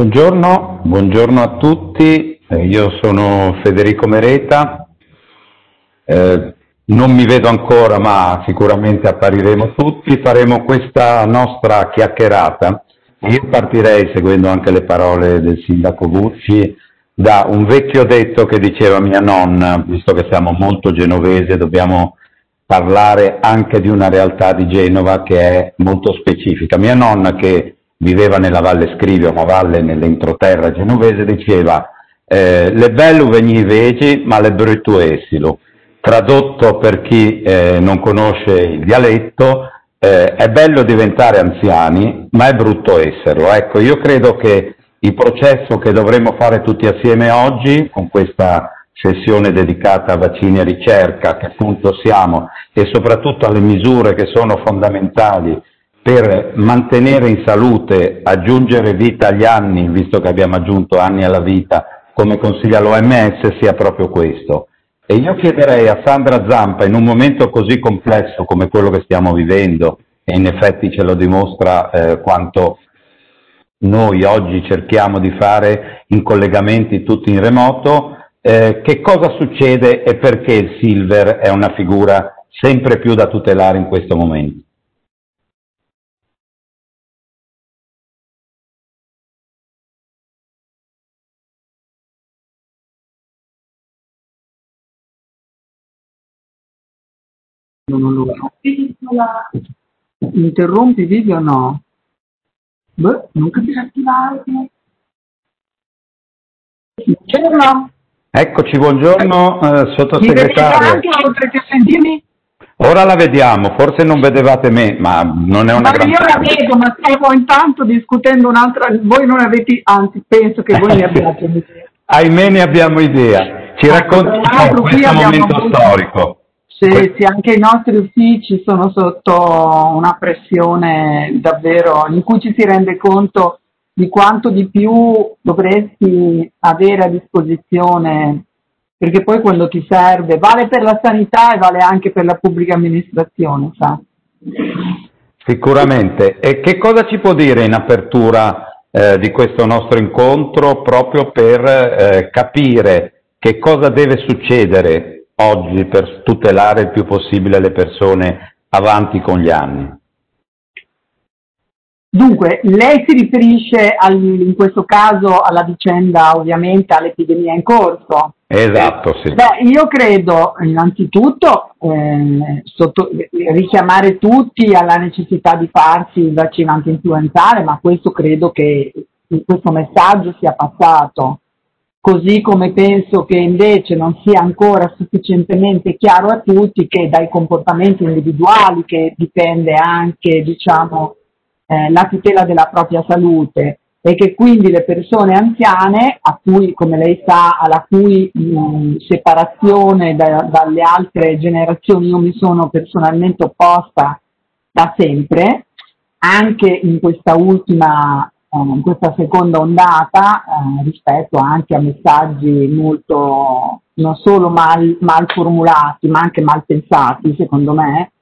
Buongiorno, buongiorno a tutti, eh, io sono Federico Mereta, eh, non mi vedo ancora ma sicuramente appariremo tutti, faremo questa nostra chiacchierata. Io partirei, seguendo anche le parole del sindaco Bucci, da un vecchio detto che diceva mia nonna, visto che siamo molto genovesi e dobbiamo parlare anche di una realtà di Genova che è molto specifica. Mia nonna che viveva nella Valle Scrivio, una valle nell'entroterra genovese, diceva eh, le bello veni vegi, ma le brutto essilo. Tradotto per chi eh, non conosce il dialetto, eh, è bello diventare anziani, ma è brutto esserlo. Ecco, io credo che il processo che dovremmo fare tutti assieme oggi, con questa sessione dedicata a vaccini e ricerca, che appunto siamo, e soprattutto alle misure che sono fondamentali per mantenere in salute, aggiungere vita agli anni, visto che abbiamo aggiunto anni alla vita, come consiglia l'OMS, sia proprio questo. E io chiederei a Sandra Zampa, in un momento così complesso come quello che stiamo vivendo, e in effetti ce lo dimostra eh, quanto noi oggi cerchiamo di fare in collegamenti tutti in remoto, eh, che cosa succede e perché il Silver è una figura sempre più da tutelare in questo momento? Non lo so. Interrompi video o no? Beh, non capisco attivare. Buongiorno. Eccoci, buongiorno eh, sottosegretario. anche oltre che sentirmi? Ora la vediamo, forse non vedevate me, ma non è una Ma gran io la vedo, ma stavo intanto discutendo un'altra. Voi non avete, anzi, penso che voi ne abbiate un'idea. Ahimè ne abbiamo idea. Ci racconti tra l'altro qui questo momento storico. Sì, sì, anche i nostri uffici sono sotto una pressione davvero in cui ci si rende conto di quanto di più dovresti avere a disposizione, perché poi quando ti serve vale per la sanità e vale anche per la pubblica amministrazione, sa? Sicuramente. E che cosa ci può dire in apertura eh, di questo nostro incontro proprio per eh, capire che cosa deve succedere oggi per tutelare il più possibile le persone avanti con gli anni? Dunque, lei si riferisce al- in questo caso alla vicenda, ovviamente all'epidemia in corso. Esatto, sì. Beh, io credo innanzitutto eh, sotto- richiamare tutti alla necessità di farsi il vaccino anti-influenzale, ma questo credo che questo messaggio sia passato. Così come penso che invece non sia ancora sufficientemente chiaro a tutti che dai comportamenti individuali che dipende anche, diciamo, eh, la tutela della propria salute e che quindi le persone anziane, a cui, come lei sa, alla cui mh, separazione da- dalle altre generazioni io mi sono personalmente opposta da sempre, anche in questa ultima, eh, in questa seconda ondata, eh, rispetto anche a messaggi molto, non solo mal, mal formulati, ma anche mal pensati, secondo me,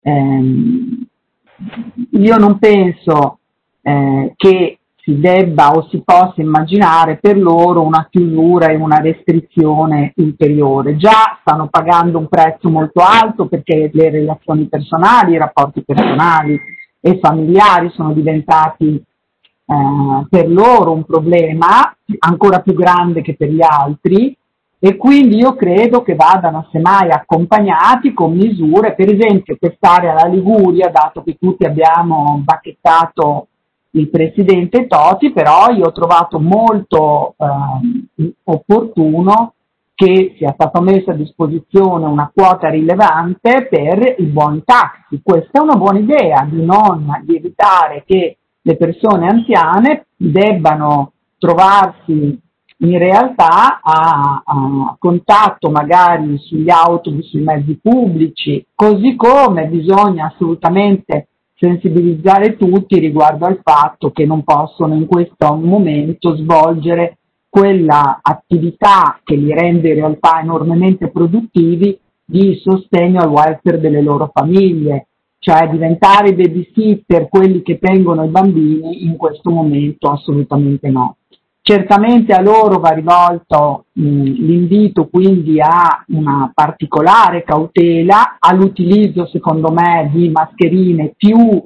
ehm, io non penso eh, che si debba o si possa immaginare per loro una chiusura e una restrizione ulteriore. Già stanno pagando un prezzo molto alto perché le relazioni personali, i rapporti personali e familiari sono diventati eh, per loro un problema ancora più grande che per gli altri e quindi io credo che vadano semmai accompagnati con misure, per esempio quest'area la Liguria, dato che tutti abbiamo bacchettato il presidente Toti, però io ho trovato molto ehm, opportuno che sia stata messa a disposizione una quota rilevante per i buoni taxi. Questa è una buona idea di non di evitare che le persone anziane debbano trovarsi in realtà a, a contatto magari sugli autobus, sui mezzi pubblici, così come bisogna assolutamente sensibilizzare tutti riguardo al fatto che non possono in questo momento svolgere quella attività che li rende in realtà enormemente produttivi di sostegno al welfare delle loro famiglie, cioè diventare babysitter quelli che tengono i bambini, in questo momento assolutamente no. Certamente a loro va rivolto l'invito quindi a una particolare cautela, all'utilizzo secondo me di mascherine più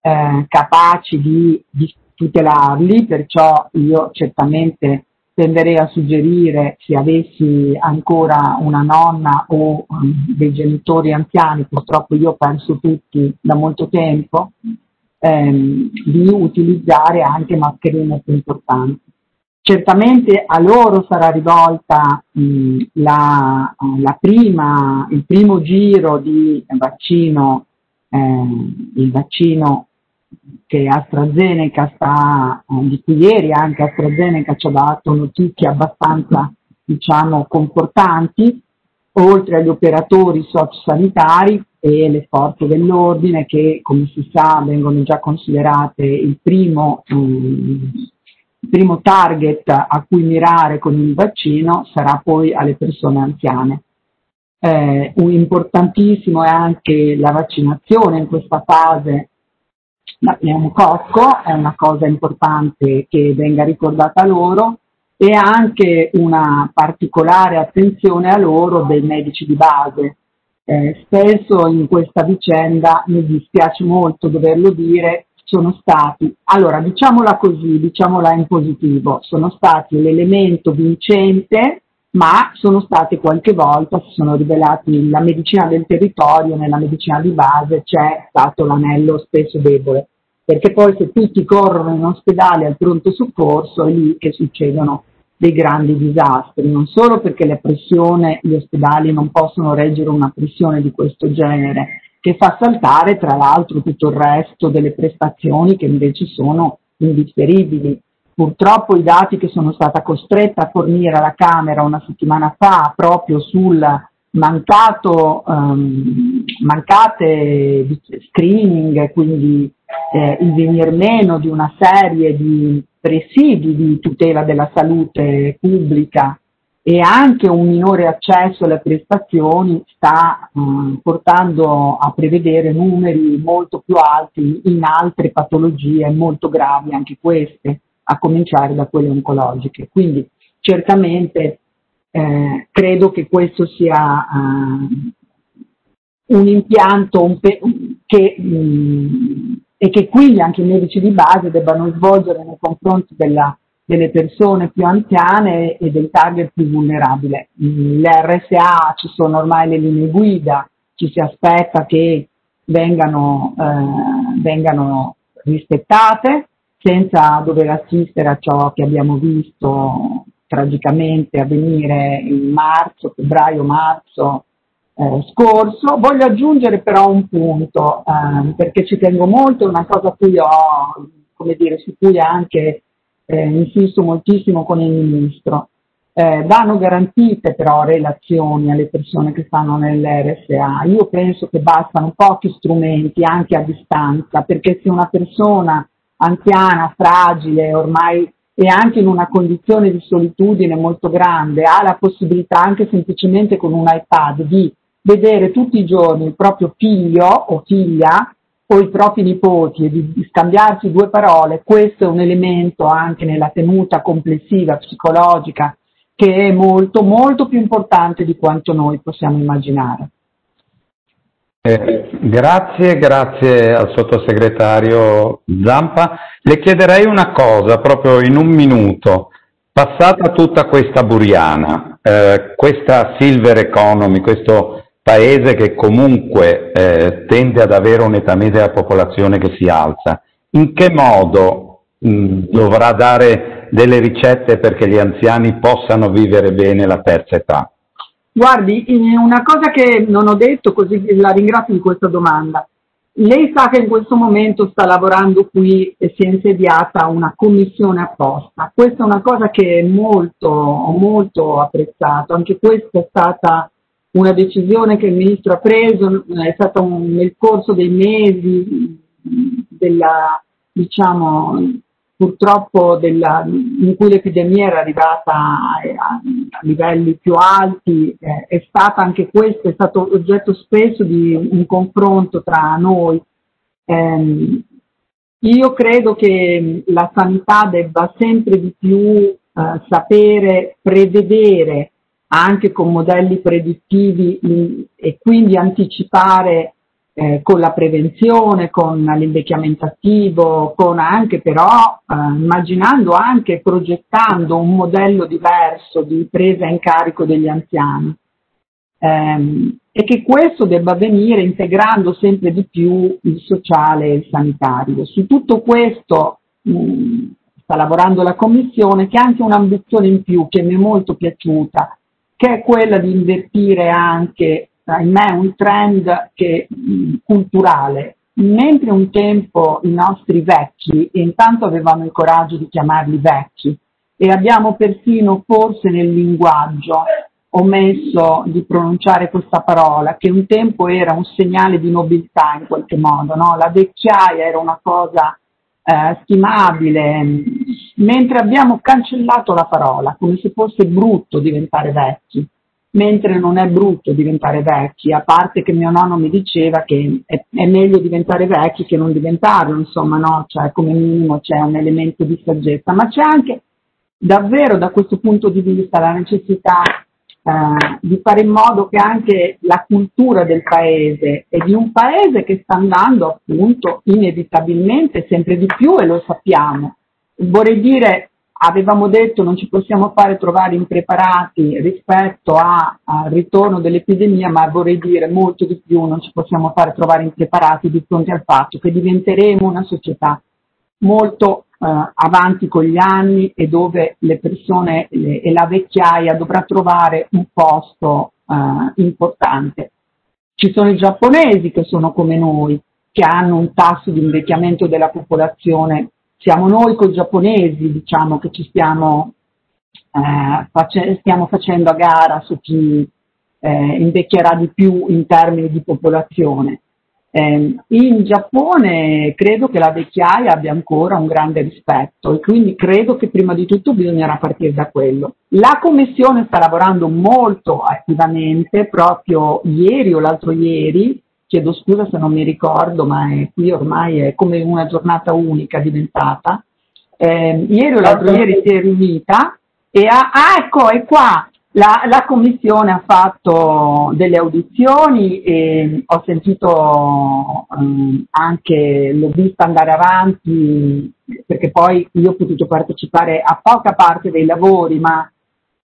eh, capaci di, di tutelarli, perciò io certamente tenderei a suggerire, se avessi ancora una nonna o um, dei genitori anziani, purtroppo io ho perso tutti da molto tempo, ehm, di utilizzare anche mascherine più importanti. Certamente a loro sarà rivolta mh, la, la prima, il primo giro di vaccino, eh, il vaccino che AstraZeneca sta, eh, di cui ieri anche AstraZeneca ci ha dato notizie abbastanza diciamo confortanti, oltre agli operatori sociosanitari e le forze dell'ordine che come si sa vengono già considerate il primo, um, primo target a cui mirare con il vaccino sarà poi alle persone anziane. Eh, importantissimo è anche la vaccinazione in questa fase la pneumococco è una cosa importante che venga ricordata loro e anche una particolare attenzione a loro dei medici di base. Eh, spesso in questa vicenda mi dispiace molto doverlo dire, sono stati, allora diciamola così, diciamola in positivo, sono stati l'elemento vincente, ma sono stati qualche volta, si sono rivelati la medicina del territorio, nella medicina di base c'è stato l'anello spesso debole perché poi se tutti corrono in ospedale al pronto soccorso è lì che succedono dei grandi disastri, non solo perché la pressione, gli ospedali non possono reggere una pressione di questo genere, che fa saltare tra l'altro tutto il resto delle prestazioni che invece sono indifferibili. Purtroppo i dati che sono stata costretta a fornire alla Camera una settimana fa proprio sul mancato, um, mancate screening, quindi eh, il venir meno di una serie di presidi di tutela della salute pubblica e anche un minore accesso alle prestazioni sta eh, portando a prevedere numeri molto più alti in altre patologie molto gravi, anche queste, a cominciare da quelle oncologiche. Quindi certamente eh, credo che questo sia eh, un impianto un pe- che mh, mm, e che quindi anche i medici di base debbano svolgere nei confronti della, delle persone più anziane e del target più vulnerabile. L'RSA ci sono ormai le linee guida, ci si aspetta che vengano, eh, vengano rispettate senza dover assistere a ciò che abbiamo visto tragicamente avvenire in marzo, febbraio-marzo eh, scorso. Voglio aggiungere però un punto, eh, perché ci tengo molto, una cosa cui ho, dire, su cui anche eh, insisto moltissimo con il Ministro. Eh, vanno garantite però relazioni alle persone che stanno nell'RSA. Io penso che bastano pochi strumenti anche a distanza, perché se una persona anziana, fragile, ormai e anche in una condizione di solitudine molto grande ha la possibilità anche semplicemente con un iPad di vedere tutti i giorni il proprio figlio o figlia o i propri nipoti e di, di scambiarsi due parole, questo è un elemento anche nella tenuta complessiva psicologica che è molto molto più importante di quanto noi possiamo immaginare. Eh, grazie, grazie al sottosegretario Zampa. Le chiederei una cosa proprio in un minuto. Passata tutta questa buriana, eh, questa silver economy, questo paese che comunque eh, tende ad avere un'età media della popolazione che si alza, in che modo mh, dovrà dare delle ricette perché gli anziani possano vivere bene la terza età? Guardi, una cosa che non ho detto, così la ringrazio di questa domanda. Lei sa che in questo momento sta lavorando qui e si è insediata una commissione apposta. Questa è una cosa che molto, molto apprezzato. Anche questa è stata una decisione che il Ministro ha preso, è stata un, nel corso dei mesi della, diciamo, purtroppo della, in cui l'epidemia era arrivata a, a, a livelli più alti, eh, è stata anche questo, è stato oggetto spesso di un confronto tra noi. Eh, io credo che la sanità debba sempre di più eh, sapere prevedere anche con modelli predittivi e quindi anticipare eh, con la prevenzione, con l'invecchiamento attivo, con anche però eh, immaginando anche progettando un modello diverso di presa in carico degli anziani. Ehm, e che questo debba avvenire integrando sempre di più il sociale e il sanitario. Su tutto questo mh, sta lavorando la Commissione che ha anche un'ambizione in più che mi è molto piaciuta, che è quella di invertire anche ahimè, un trend che, mh, culturale. Mentre un tempo i nostri vecchi, e intanto avevamo il coraggio di chiamarli vecchi, e abbiamo persino forse nel linguaggio omesso di pronunciare questa parola, che un tempo era un segnale di nobiltà in qualche modo, no? la vecchiaia era una cosa eh, stimabile, mentre abbiamo cancellato la parola, come se fosse brutto diventare vecchi mentre non è brutto diventare vecchi, a parte che mio nonno mi diceva che è, è meglio diventare vecchi che non diventarlo, insomma, no? Cioè, come minimo c'è un elemento di saggezza, ma c'è anche davvero da questo punto di vista la necessità eh, di fare in modo che anche la cultura del paese e di un paese che sta andando appunto inevitabilmente sempre di più e lo sappiamo. Vorrei dire avevamo detto non ci possiamo fare trovare impreparati rispetto al ritorno dell'epidemia, ma vorrei dire molto di più non ci possiamo fare trovare impreparati di fronte al fatto che diventeremo una società molto eh, avanti con gli anni e dove le persone le, e la vecchiaia dovrà trovare un posto eh, importante. Ci sono i giapponesi che sono come noi, che hanno un tasso di invecchiamento della popolazione siamo noi con i giapponesi diciamo, che ci stiamo, eh, face- stiamo facendo a gara su chi eh, invecchierà di più in termini di popolazione. Eh, in Giappone credo che la vecchiaia abbia ancora un grande rispetto e quindi credo che prima di tutto bisognerà partire da quello. La Commissione sta lavorando molto attivamente, proprio ieri o l'altro ieri chiedo scusa se non mi ricordo, ma è, qui ormai è come una giornata unica diventata. Eh, ieri o l'altro ieri si è riunita e ha, ah, ecco, è qua. La, la, commissione ha fatto delle audizioni e ho sentito um, anche, l'ho vista andare avanti perché poi io ho potuto partecipare a poca parte dei lavori, ma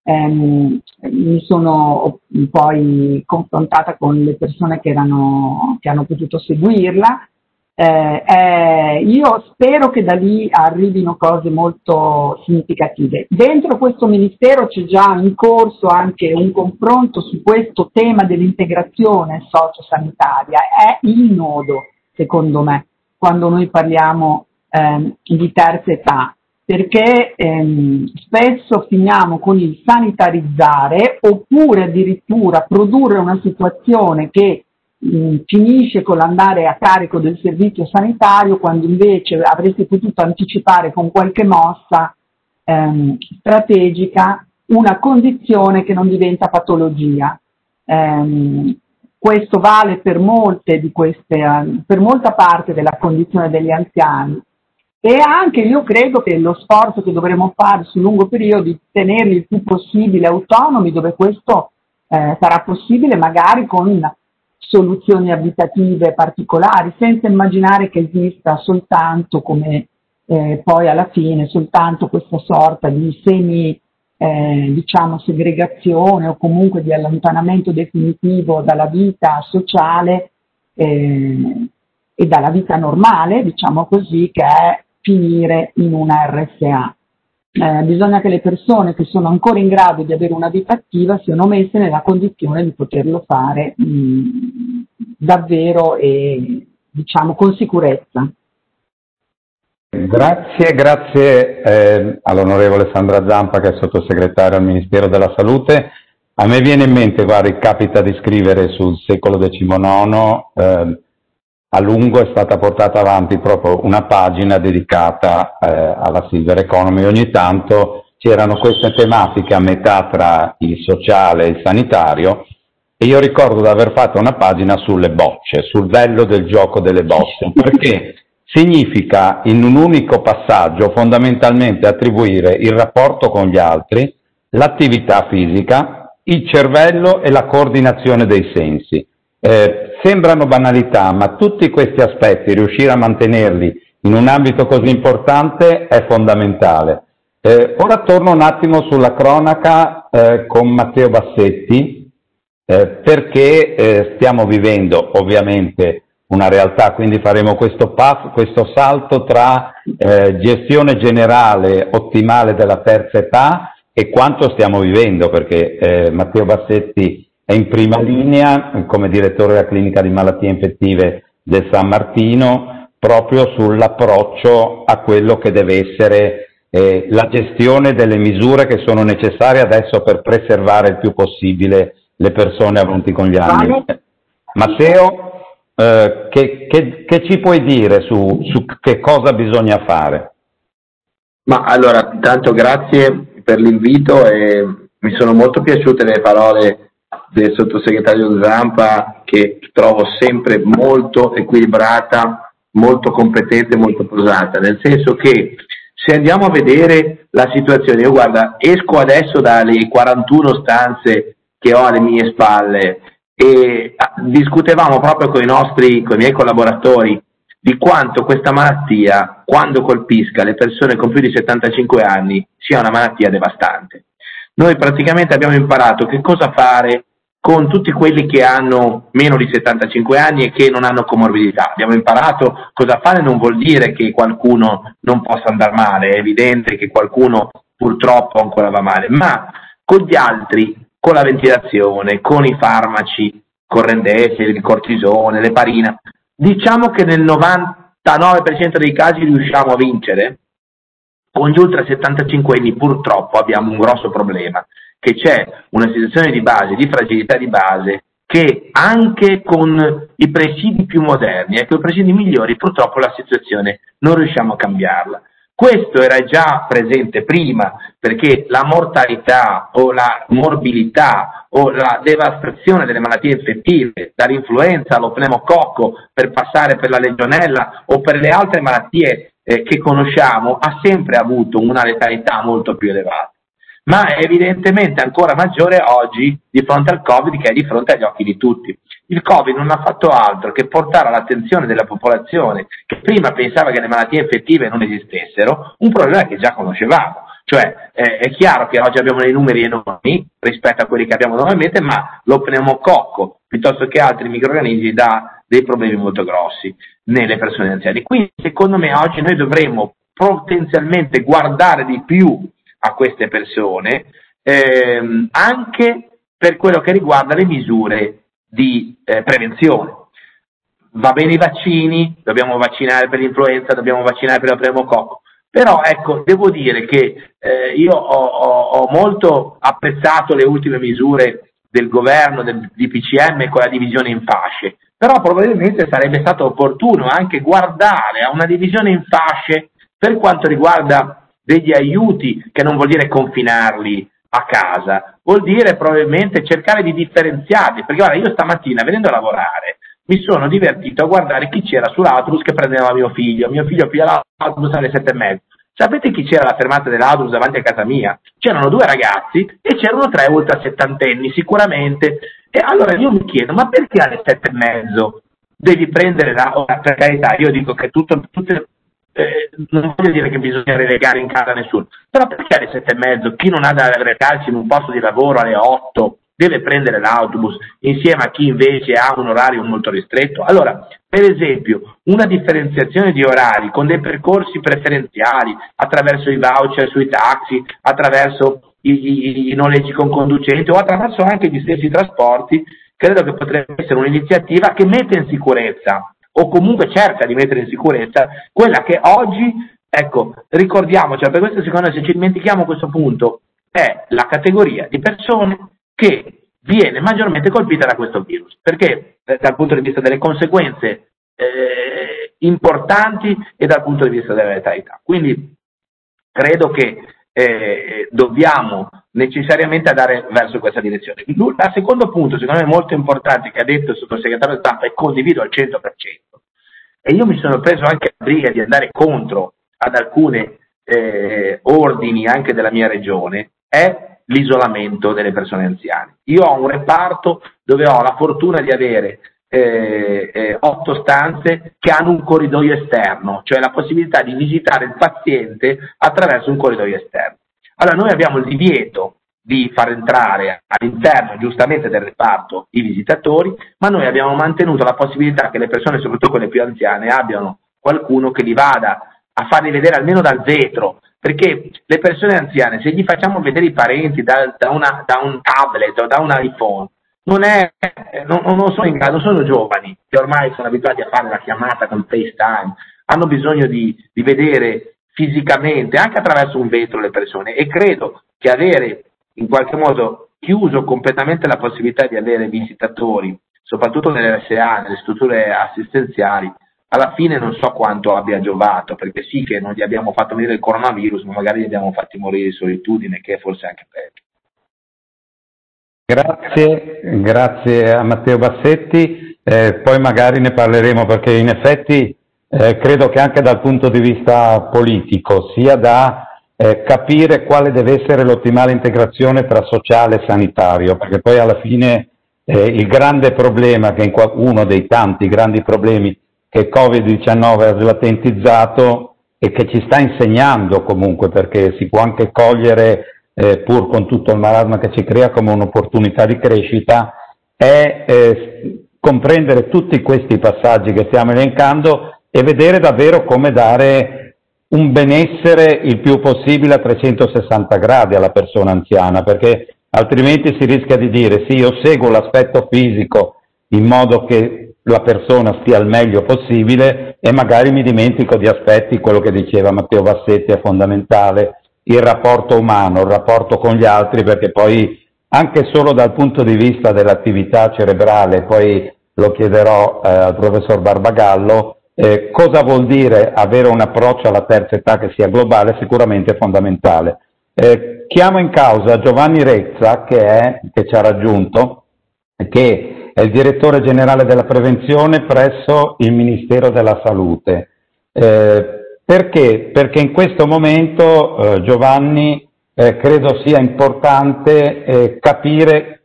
ehm, mi sono poi confrontata con le persone che, erano, che hanno potuto seguirla. Eh, eh, io spero che da lì arrivino cose molto significative. Dentro questo ministero c'è già in corso anche un confronto su questo tema dell'integrazione sociosanitaria, è il nodo, secondo me, quando noi parliamo eh, di terza età perché ehm, spesso finiamo con il sanitarizzare oppure addirittura produrre una situazione che mh, finisce con l'andare a carico del servizio sanitario quando invece avresti potuto anticipare con qualche mossa ehm, strategica una condizione che non diventa patologia. Ehm, questo vale per, queste, per molta parte della condizione degli anziani e anche io credo che lo sforzo che dovremo fare sul lungo periodo di tenerli il più possibile autonomi, dove questo eh, sarà possibile magari con soluzioni abitative particolari, senza immaginare che esista soltanto come eh, poi alla fine soltanto questa sorta di semi eh, diciamo segregazione o comunque di allontanamento definitivo dalla vita sociale eh, e dalla vita normale, diciamo così, che è finire in una RSA. Eh, bisogna che le persone che sono ancora in grado di avere una vita attiva siano messe nella condizione di poterlo fare mh, davvero e diciamo con sicurezza. Grazie, grazie eh, all'onorevole Sandra Zampa che è sottosegretario al Ministero della Salute. A me viene in mente, guarda, capita di scrivere sul secolo XIX eh, a lungo è stata portata avanti proprio una pagina dedicata eh, alla Silver Economy. Ogni tanto c'erano queste tematiche a metà tra il sociale e il sanitario e io ricordo di aver fatto una pagina sulle bocce, sul bello del gioco delle bocce, perché significa in un unico passaggio fondamentalmente attribuire il rapporto con gli altri, l'attività fisica, il cervello e la coordinazione dei sensi. Eh, sembrano banalità, ma tutti questi aspetti, riuscire a mantenerli in un ambito così importante è fondamentale. Eh, ora torno un attimo sulla cronaca eh, con Matteo Bassetti, eh, perché eh, stiamo vivendo ovviamente una realtà, quindi faremo questo, passo, questo salto tra eh, gestione generale ottimale della terza età e quanto stiamo vivendo, perché Matteo Bassetti è in prima linea come direttore della clinica di malattie infettive del San Martino proprio sull'approccio a quello che deve essere eh, la gestione delle misure che sono necessarie adesso per preservare il più possibile le persone avanti con gli anni. Matteo, eh, che, che, che, ci puoi dire su, su che cosa bisogna fare? Ma allora, intanto grazie per l'invito e mi sono molto piaciute le parole del sottosegretario Zampa che trovo sempre molto equilibrata, molto competente, molto posata, nel senso che se andiamo a vedere la situazione, io guarda, esco adesso dalle 41 stanze che ho alle mie spalle e ah, discutevamo proprio con i nostri, con i miei collaboratori di quanto questa malattia, quando colpisca le persone con più di 75 anni, sia una malattia devastante. Noi praticamente abbiamo imparato che cosa fare con tutti quelli che hanno meno di 75 anni e che non hanno comorbidità. Abbiamo imparato cosa fare, non vuol dire che qualcuno non possa andare male, è evidente che qualcuno purtroppo ancora va male, ma con gli altri, con la ventilazione, con i farmaci, correndesi, il cortisone, l'eparina, diciamo che nel 99% dei casi riusciamo a vincere, con gli ultra 75 anni purtroppo abbiamo un grosso problema, che c'è una situazione di base, di fragilità di base, che anche con i presidi più moderni e con i presidi migliori purtroppo la situazione non riusciamo a cambiarla. Questo era già presente prima perché la mortalità o la morbilità o la devastazione delle malattie infettive, dall'influenza allo pneumococco per passare per la legionella o per le altre malattie eh, che conosciamo, ha sempre avuto una letalità molto più elevata ma è evidentemente ancora maggiore oggi di fronte al Covid che è di fronte agli occhi di tutti. Il Covid non ha fatto altro che portare all'attenzione della popolazione che prima pensava che le malattie infettive non esistessero, un problema che già conoscevamo. Cioè eh, è chiaro che oggi abbiamo dei numeri enormi rispetto a quelli che abbiamo normalmente, ma lo pneumococco piuttosto che altri microorganismi dà dei problemi molto grossi nelle persone anziane. Quindi secondo me oggi noi dovremmo potenzialmente guardare di più a queste persone, ehm, anche per quello che riguarda le misure di eh, prevenzione. Va bene i vaccini, dobbiamo vaccinare per l'influenza, dobbiamo vaccinare per il pneumococco, però ecco, devo dire che eh, io ho, ho, ho, molto apprezzato le ultime misure del governo, del DPCM con la divisione in fasce, però probabilmente sarebbe stato opportuno anche guardare a una divisione in fasce per quanto riguarda degli aiuti, che non vuol dire confinarli a casa, vuol dire probabilmente cercare di differenziarli, perché guarda, io stamattina venendo a lavorare mi sono divertito a guardare chi c'era sull'autobus che prendeva mio figlio, mio figlio pigliava l'autobus alle sette e mezzo. Sapete chi c'era alla fermata dell'autobus davanti a casa mia? C'erano due ragazzi e c'erano tre ultra settantenni sicuramente. E allora io mi chiedo, ma perché alle sette e mezzo devi prendere la... Per carità, io dico che tutto, tutte, eh, non voglio dire che bisogna relegare in casa nessuno, però perché alle sette e mezzo chi non ha da recarsi in un posto di lavoro alle otto deve prendere l'autobus insieme a chi invece ha un orario molto ristretto? Allora, per esempio, una differenziazione di orari con dei percorsi preferenziali attraverso i voucher sui taxi, attraverso i, i, i noleggi con conducenti o attraverso anche gli stessi trasporti, credo che potrebbe essere un'iniziativa che mette in sicurezza o comunque cerca di mettere in sicurezza quella che oggi, ecco, ricordiamoci, per questo secondo me se ci dimentichiamo questo punto, è la categoria di persone che viene maggiormente colpita da questo virus, perché eh, dal punto di vista delle conseguenze eh, importanti e dal punto di vista della letalità. Quindi credo che eh, dobbiamo necessariamente andare verso questa direzione. Il secondo punto, secondo me molto importante, che ha detto il sottosegretario Zampa e condivido al 100%, e io mi sono preso anche la briga di andare contro ad alcuni eh, ordini anche della mia regione, è l'isolamento delle persone anziane. Io ho un reparto dove ho la fortuna di avere eh, eh, otto stanze che hanno un corridoio esterno, cioè la possibilità di visitare il paziente attraverso un corridoio esterno. Allora noi abbiamo il divieto di far entrare all'interno giustamente del reparto i visitatori, ma noi abbiamo mantenuto la possibilità che le persone, soprattutto quelle più anziane, abbiano qualcuno che li vada a farli vedere almeno dal vetro, perché le persone anziane, se gli facciamo vedere i parenti da, da, una, da un tablet o da un iPhone, non, è, non, non, sono in grado, sono giovani che ormai sono abituati a fare la chiamata con FaceTime, hanno bisogno di, di vedere fisicamente, anche attraverso un vetro, le persone. E credo che avere in qualche modo chiuso completamente la possibilità di avere visitatori, soprattutto nelle RSA, nelle strutture assistenziali, alla fine non so quanto abbia giovato, perché sì che non gli abbiamo fatto morire il coronavirus, ma magari gli abbiamo fatti morire di solitudine, che è forse anche peggio. Grazie, grazie a Matteo Bassetti, eh, poi magari ne parleremo perché in effetti eh, credo che anche dal punto di vista politico sia da eh, capire quale deve essere l'ottimale integrazione tra sociale e sanitario, perché poi alla fine eh, il grande problema, che uno dei tanti grandi problemi che Covid-19 ha slatentizzato e che ci sta insegnando comunque, perché si può anche cogliere eh, pur con tutto il marasma che ci crea come un'opportunità di crescita, è eh, comprendere tutti questi passaggi che stiamo elencando e vedere davvero come dare un benessere il più possibile a 360 gradi alla persona anziana, perché altrimenti si rischia di dire sì, io seguo l'aspetto fisico in modo che la persona stia al meglio possibile e magari mi dimentico di aspetti, quello che diceva Matteo Bassetti è fondamentale, il rapporto umano, il rapporto con gli altri, perché poi anche solo dal punto di vista dell'attività cerebrale, poi lo chiederò eh, al professor Barbagallo, eh, cosa vuol dire avere un approccio alla terza età che sia globale? Sicuramente fondamentale. Eh, chiamo in causa Giovanni Rezza, che, è, che ci ha raggiunto, che è il direttore generale della prevenzione presso il Ministero della Salute. Eh, perché? Perché in questo momento, eh, Giovanni, eh, credo sia importante eh, capire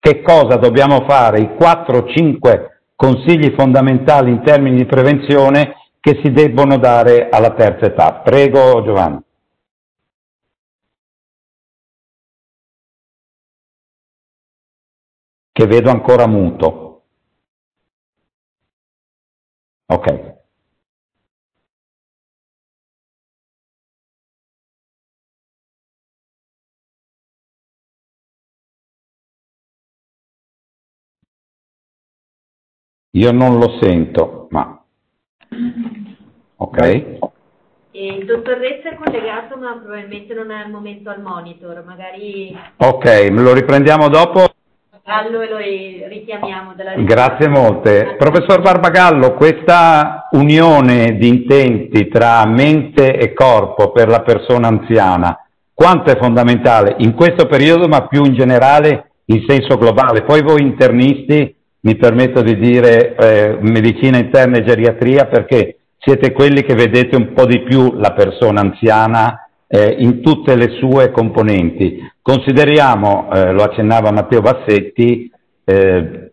che cosa dobbiamo fare, i 4-5 consigli fondamentali in termini di prevenzione che si debbono dare alla terza età. Prego Giovanni. Che vedo ancora muto. Ok. Io non lo sento, ma... Ok. il dottor Rezza è collegato, ma probabilmente non è al momento al monitor, magari... Ok, lo riprendiamo dopo. Gallo e lo richiamiamo della Grazie molte. Professor Barbagallo, questa unione di intenti tra mente e corpo per la persona anziana, quanto è fondamentale in questo periodo, ma più in generale in senso globale? Poi voi internisti mi permetto di dire eh, medicina interna e geriatria perché siete quelli che vedete un po' di più la persona anziana eh, in tutte le sue componenti. Consideriamo, eh, lo accennava Matteo Bassetti, eh,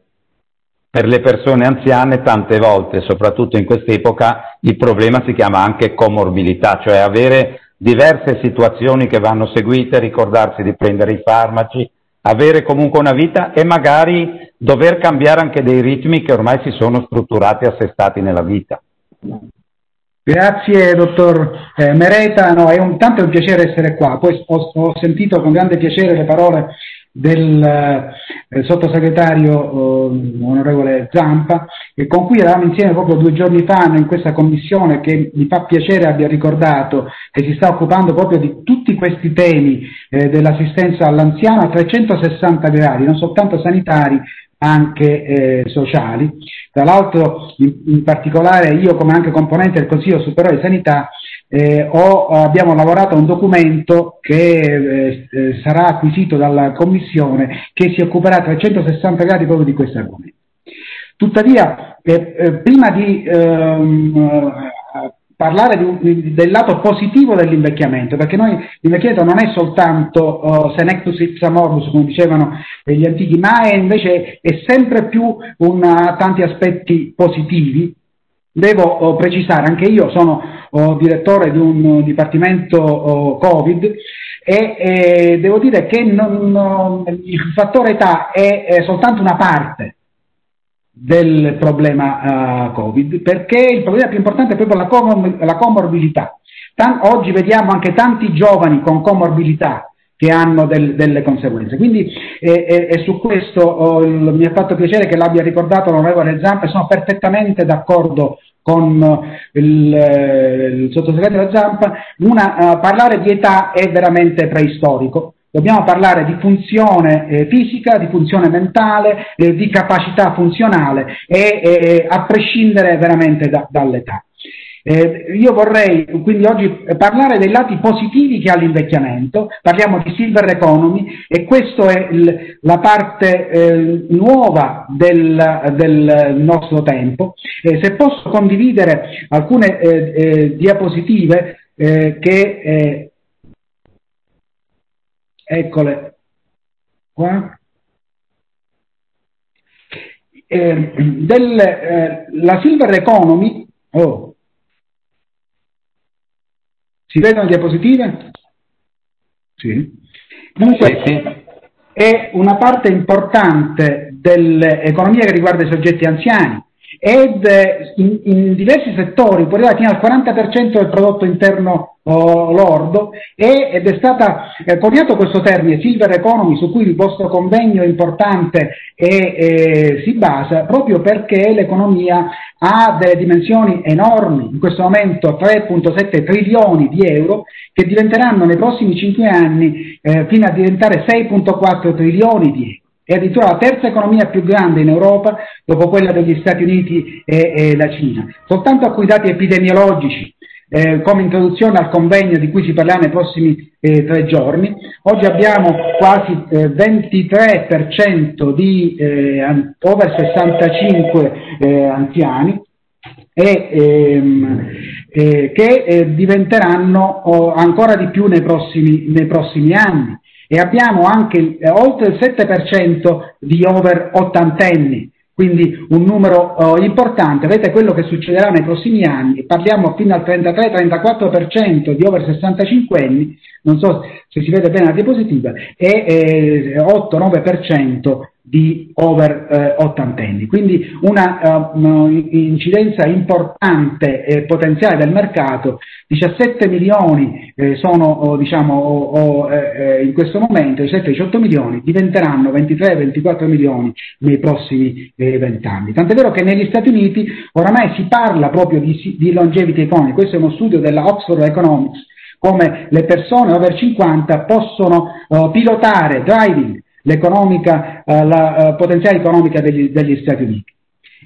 per le persone anziane tante volte, soprattutto in quest'epoca, il problema si chiama anche comorbilità, cioè avere diverse situazioni che vanno seguite, ricordarsi di prendere i farmaci, avere comunque una vita e magari dover cambiare anche dei ritmi che ormai si sono strutturati e assestati nella vita. Grazie dottor eh, Mereta, no, è un, tanto un piacere essere qua, poi ho, ho, sentito con grande piacere le parole del eh, sottosegretario eh, onorevole Zampa, con cui eravamo insieme proprio due giorni fa in questa commissione che mi fa piacere abbia ricordato che si sta occupando proprio di tutti questi temi eh, dell'assistenza all'anziano a 360 gradi, non soltanto sanitari, anche eh, sociali. Tra l'altro, in, in, particolare io come anche componente del Consiglio Superiore di Sanità eh, ho, abbiamo lavorato a un documento che eh, eh sarà acquisito dalla Commissione che si occuperà a 360 gradi proprio di questo argomento. Tuttavia, eh, prima di ehm, parlare un, del lato positivo dell'invecchiamento, perché noi l'invecchiamento non è soltanto uh, senectus ipsa morbus, come dicevano gli antichi, ma è invece è sempre più ha tanti aspetti positivi. Devo uh, precisare, anche io sono uh, direttore di un dipartimento Covid e, e, devo dire che non, il fattore età è, è soltanto una parte del problema uh, Covid, perché il problema più importante è proprio la, com- la comorbilità. Tan- oggi vediamo anche tanti giovani con comorbilità che hanno del, delle conseguenze. Quindi eh, eh, e su questo oh, il, mi ha fatto piacere che l'abbia ricordato l'onorevole Zampa sono perfettamente d'accordo con il, eh, il sottosegretario Zampa, una, uh, parlare di età è veramente preistorico, Dobbiamo parlare di funzione eh, fisica, di funzione mentale, eh, di capacità funzionale e eh, a prescindere veramente da, dall'età. Eh, io vorrei quindi oggi parlare dei lati positivi che ha l'invecchiamento, parliamo di silver economy e questa è il, la parte eh, nuova del, del, nostro tempo. Eh, se posso condividere alcune eh, eh, diapositive eh, che eccole qua. Eh, del, eh, la Silver Economy, oh, si vedono le diapositive? Sì. Comunque, sì, sì. è una parte importante dell'economia che riguarda i soggetti anziani ed in, in diversi settori può arrivare fino al 40% del prodotto interno oh, lordo e, ed è stata eh, coniato questo termine Silver Economy su cui il vostro convegno importante è, eh, si basa proprio perché l'economia ha delle dimensioni enormi, in questo momento 3.7 trilioni di euro che diventeranno nei prossimi 5 anni eh, fino a diventare 6.4 trilioni di euro è addirittura la terza economia più grande in Europa dopo quella degli Stati Uniti e, e la Cina. Soltanto alcuni dati epidemiologici eh, come introduzione al convegno di cui si parlerà nei prossimi eh, tre giorni. Oggi abbiamo quasi eh, 23% di eh, over 65 eh, anziani e, ehm, eh, che diventeranno oh, ancora di più nei prossimi, nei prossimi anni. E abbiamo anche oltre il 7% di over ottantenni quindi un numero uh, importante. Vedete quello che succederà nei prossimi anni, parliamo fino al 33-34% di over 65 anni, non so se si vede bene la diapositiva, e eh, 8-9% di over eh, ottantenni. Quindi una uh, incidenza importante e potenziale del mercato, 17 milioni eh, sono oh, diciamo, oh, oh, eh, in questo momento, 17-18 milioni diventeranno 23-24 milioni nei prossimi 20 eh, anni. Tant'è vero che negli Stati Uniti oramai si parla proprio di, di longevity economy, questo è uno studio della Oxford Economics, come le persone over 50 possono uh, pilotare, driving, l'economica, eh, la eh, potenziale economica degli, degli, Stati Uniti.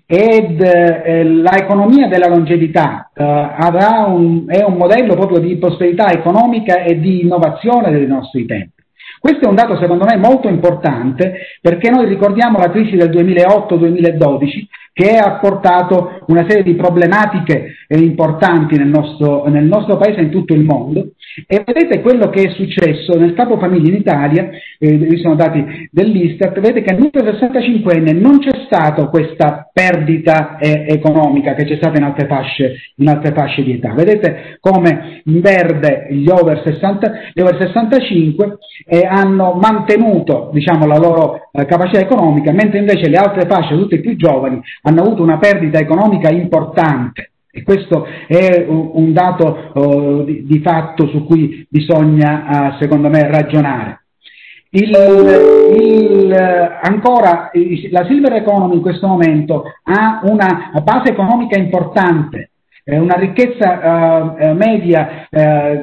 Ed eh, l'economia della longevità eh, un, è un modello proprio di prosperità economica e di innovazione dei nostri tempi. Questo è un dato secondo me molto importante perché noi ricordiamo la crisi del 2008-2012 che ha portato una serie di problematiche eh, importanti nel nostro, nel nostro paese e in tutto il mondo. E vedete quello che è successo nel capo famiglia in Italia, eh, sono dati dell'Istat, vedete che nel 65enne non c'è stata questa perdita eh, economica che c'è stata in altre, fasce, in altre fasce di età. Vedete come in verde gli over, 60, gli over 65 eh, hanno mantenuto diciamo, la loro eh, capacità economica, mentre invece le altre fasce, tutte più giovani, hanno avuto una perdita economica importante. E questo è un dato uh, di, di, fatto su cui bisogna, uh, secondo me, ragionare. Il, il, ancora, la Silver Economy in questo momento ha una base economica importante, una ricchezza uh, media uh,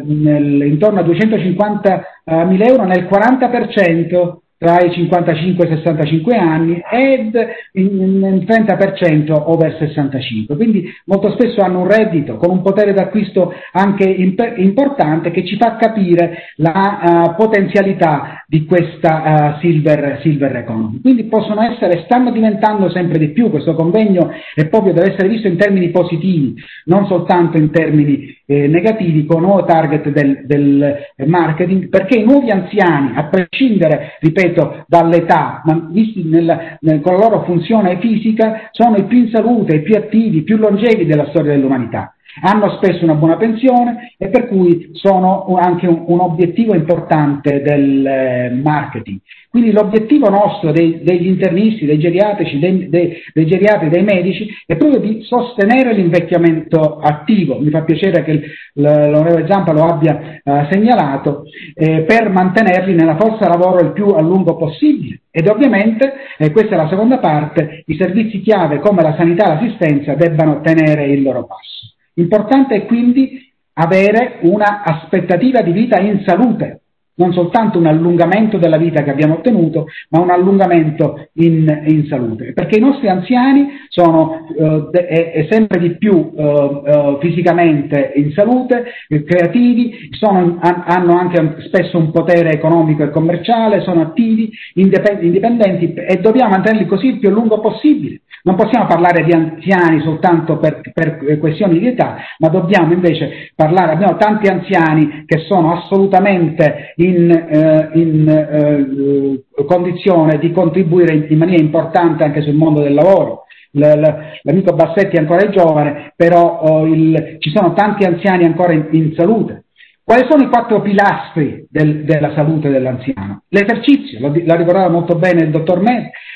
nel, intorno a 250 mila euro nel 40% tra i 55 e i 65 anni ed il 30% over 65. Quindi molto spesso hanno un reddito con un potere d'acquisto anche imp- importante che ci fa capire la uh, potenzialità di questa uh, silver, silver economy. Quindi possono essere, stanno diventando sempre di più, questo convegno è proprio deve essere visto in termini positivi, non soltanto in termini eh, negativi con nuovo target del, del, marketing, perché i nuovi anziani, a prescindere, ripeto, dall'età, ma visti nel, nel, con la loro funzione fisica, sono i più in salute, i più attivi, i più longevi della storia dell'umanità hanno spesso una buona pensione e per cui sono anche un, un obiettivo importante del eh, marketing. Quindi l'obiettivo nostro dei, degli internisti, dei geriatrici, dei, dei, dei, geriatri, dei medici è proprio di sostenere l'invecchiamento attivo. Mi fa piacere che l'onorevole Zampa lo abbia eh, segnalato eh, per mantenerli nella forza lavoro il più a lungo possibile. Ed ovviamente, eh, questa è la seconda parte, i servizi chiave come la sanità e l'assistenza debbano tenere il loro passo. Importante è quindi avere una aspettativa di vita in salute, non soltanto un allungamento della vita che abbiamo ottenuto, ma un allungamento in, in salute, perché i nostri anziani sono eh, e, sempre di più eh, eh, fisicamente in salute, eh, creativi, sono, hanno anche spesso un potere economico e commerciale, sono attivi, indipendenti e dobbiamo mantenerli così il più a lungo possibile. Non possiamo parlare di anziani soltanto per, per questioni di età, ma dobbiamo invece parlare, abbiamo tanti anziani che sono assolutamente in, eh, in eh, condizione di contribuire in maniera importante anche sul mondo del lavoro. L'amico Bassetti è ancora giovane, però oh, il, ci sono tanti anziani ancora in, in salute. Quali sono i quattro pilastri del, della salute dell'anziano? L'esercizio, l'ha ricordato molto bene il dottor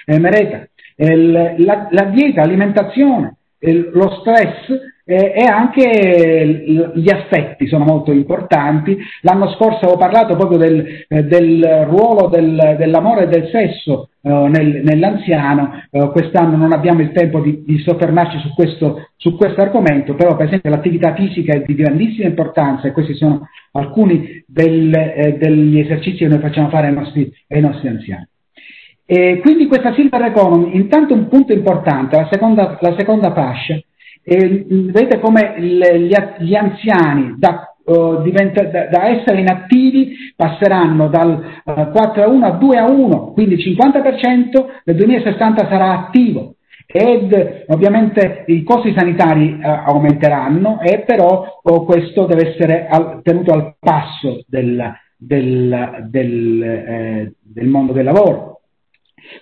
eh, Mereta, la, la, dieta, l'alimentazione, lo stress eh, e anche gli affetti sono molto importanti. L'anno scorso avevo parlato proprio del, eh, del ruolo del, dell'amore e del sesso eh, nel, nell'anziano, eh, quest'anno non abbiamo il tempo di, di soffermarci su questo, su questo, argomento, però per esempio l'attività fisica è di grandissima importanza e questi sono alcuni del, eh, degli esercizi che noi facciamo fare ai nostri, ai nostri anziani. E quindi questa Silver Economy, intanto un punto importante, la seconda, la seconda fascia, e vedete come gli, gli anziani da, uh, diventa, da, da, essere inattivi passeranno dal uh, 4 a 1 a 2 a 1, quindi il 50% nel 2060 sarà attivo ed ovviamente i costi sanitari uh, aumenteranno e però oh, questo deve essere al, tenuto al passo del, del, del, eh, del mondo del lavoro.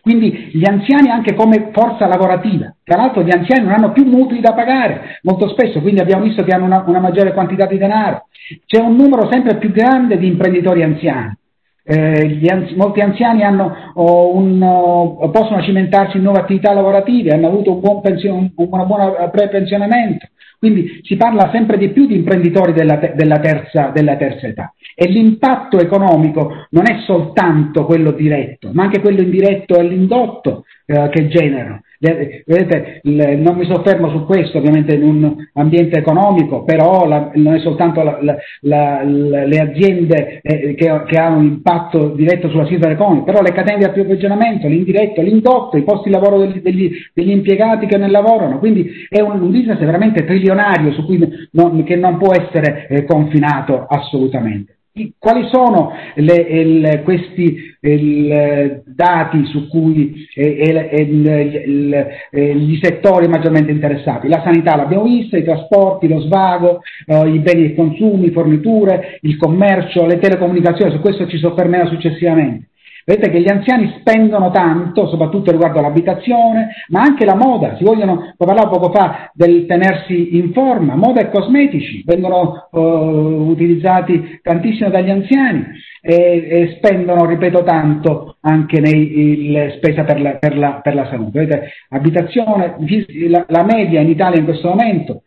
Quindi gli anziani anche come forza lavorativa, tra l'altro gli anziani non hanno più mutui da pagare, molto spesso, quindi abbiamo visto che hanno una, una maggiore quantità di denaro. C'è un numero sempre più grande di imprenditori anziani. Eh, anzi, molti anziani hanno, oh, un, oh, possono cimentarsi in nuove attività lavorative, hanno avuto un buon pension, una buona pre-pensionamento, quindi si parla sempre di più di imprenditori della, te, della, terza, della terza età. E l'impatto economico non è soltanto quello diretto, ma anche quello indiretto e l'indotto eh, che generano. Vedete, non mi soffermo su questo ovviamente in un ambiente economico, però la, non è soltanto la, la, le aziende eh, che, che, hanno un impatto diretto sulla silver economy, però le catene di approvvigionamento, l'indiretto, l'indotto, i posti di lavoro degli, degli, degli impiegati che ne lavorano, quindi è un, un business veramente trilionario non, che non può essere eh, confinato assolutamente. Quali sono le, il, questi il, dati su cui gli settori maggiormente interessati? La sanità l'abbiamo vista, i trasporti, lo svago, eh, i beni e consumi, forniture, il commercio, le telecomunicazioni, su questo ci soffermeremo successivamente. Vedete che gli anziani spendono tanto, soprattutto riguardo all'abitazione, ma anche la moda. Si vogliono, parlavo poco fa del tenersi in forma, moda e cosmetici vengono uh, utilizzati tantissimo dagli anziani e, e, spendono, ripeto, tanto anche nei, spesa per la, per, la, per la, salute. Vedete, abitazione, la, la media in Italia in questo momento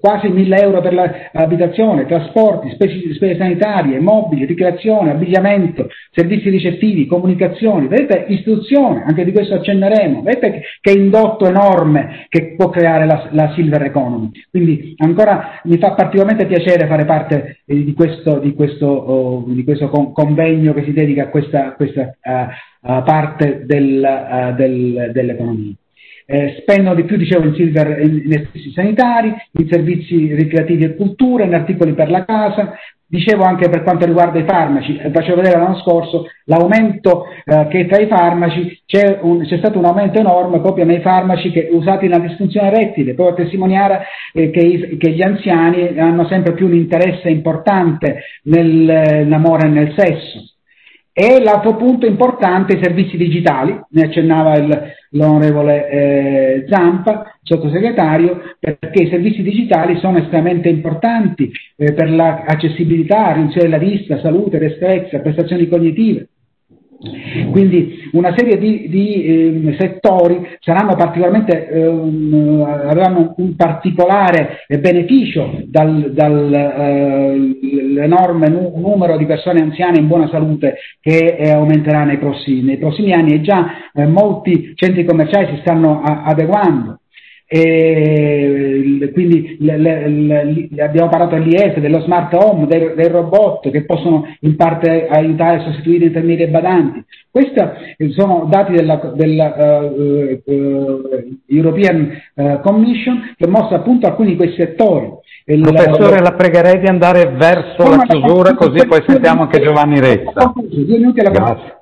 quasi 1000 euro per l'abitazione, trasporti, spese, sanitarie, mobili, ricreazione, abbigliamento, servizi ricettivi, comunicazioni, vedete istruzione, anche di questo accenneremo, vedete che indotto enorme che può creare la, la silver economy. Quindi ancora mi fa particolarmente piacere fare parte eh, di questo, di questo, oh, di questo convegno che si dedica a questa, questa uh, uh, parte del, uh, del, dell'economia eh, spendono di più, dicevo, in silver in, servizi sanitari, in servizi ricreativi e cultura, in articoli per la casa, Dicevo anche per quanto riguarda i farmaci, eh, facevo vedere l'anno scorso l'aumento eh, che tra i farmaci c'è, un, c'è, stato un aumento enorme proprio nei farmaci che, usati nella disfunzione rettile, proprio a testimoniare eh, che, che, gli anziani hanno sempre più un interesse importante nell'amore e nel sesso. E l'altro punto importante, i servizi digitali, ne accennava il, l'onorevole eh, Zampa, sottosegretario, perché i servizi digitali sono estremamente importanti eh, per l'accessibilità, riduzione della vista, salute, destrezza, prestazioni cognitive. Quindi una serie di, di eh, settori saranno particolarmente, eh, avranno un particolare beneficio dall'enorme dal, nu- numero di persone anziane in buona salute che eh, aumenterà nei prossimi, nei prossimi, anni. E già eh, molti centri commerciali si stanno adeguando e quindi le, le, le, abbiamo parlato dell'IES, dello smart home, dei, dei, robot che possono in parte aiutare a sostituire intermedi e badanti. Questi sono dati della, della uh, uh, European uh, Commission che mostra appunto alcuni di quei settori. Il, Professore, la pregherei di andare verso la chiusura così poi sentiamo anche Giovanni Rezza. Grazie.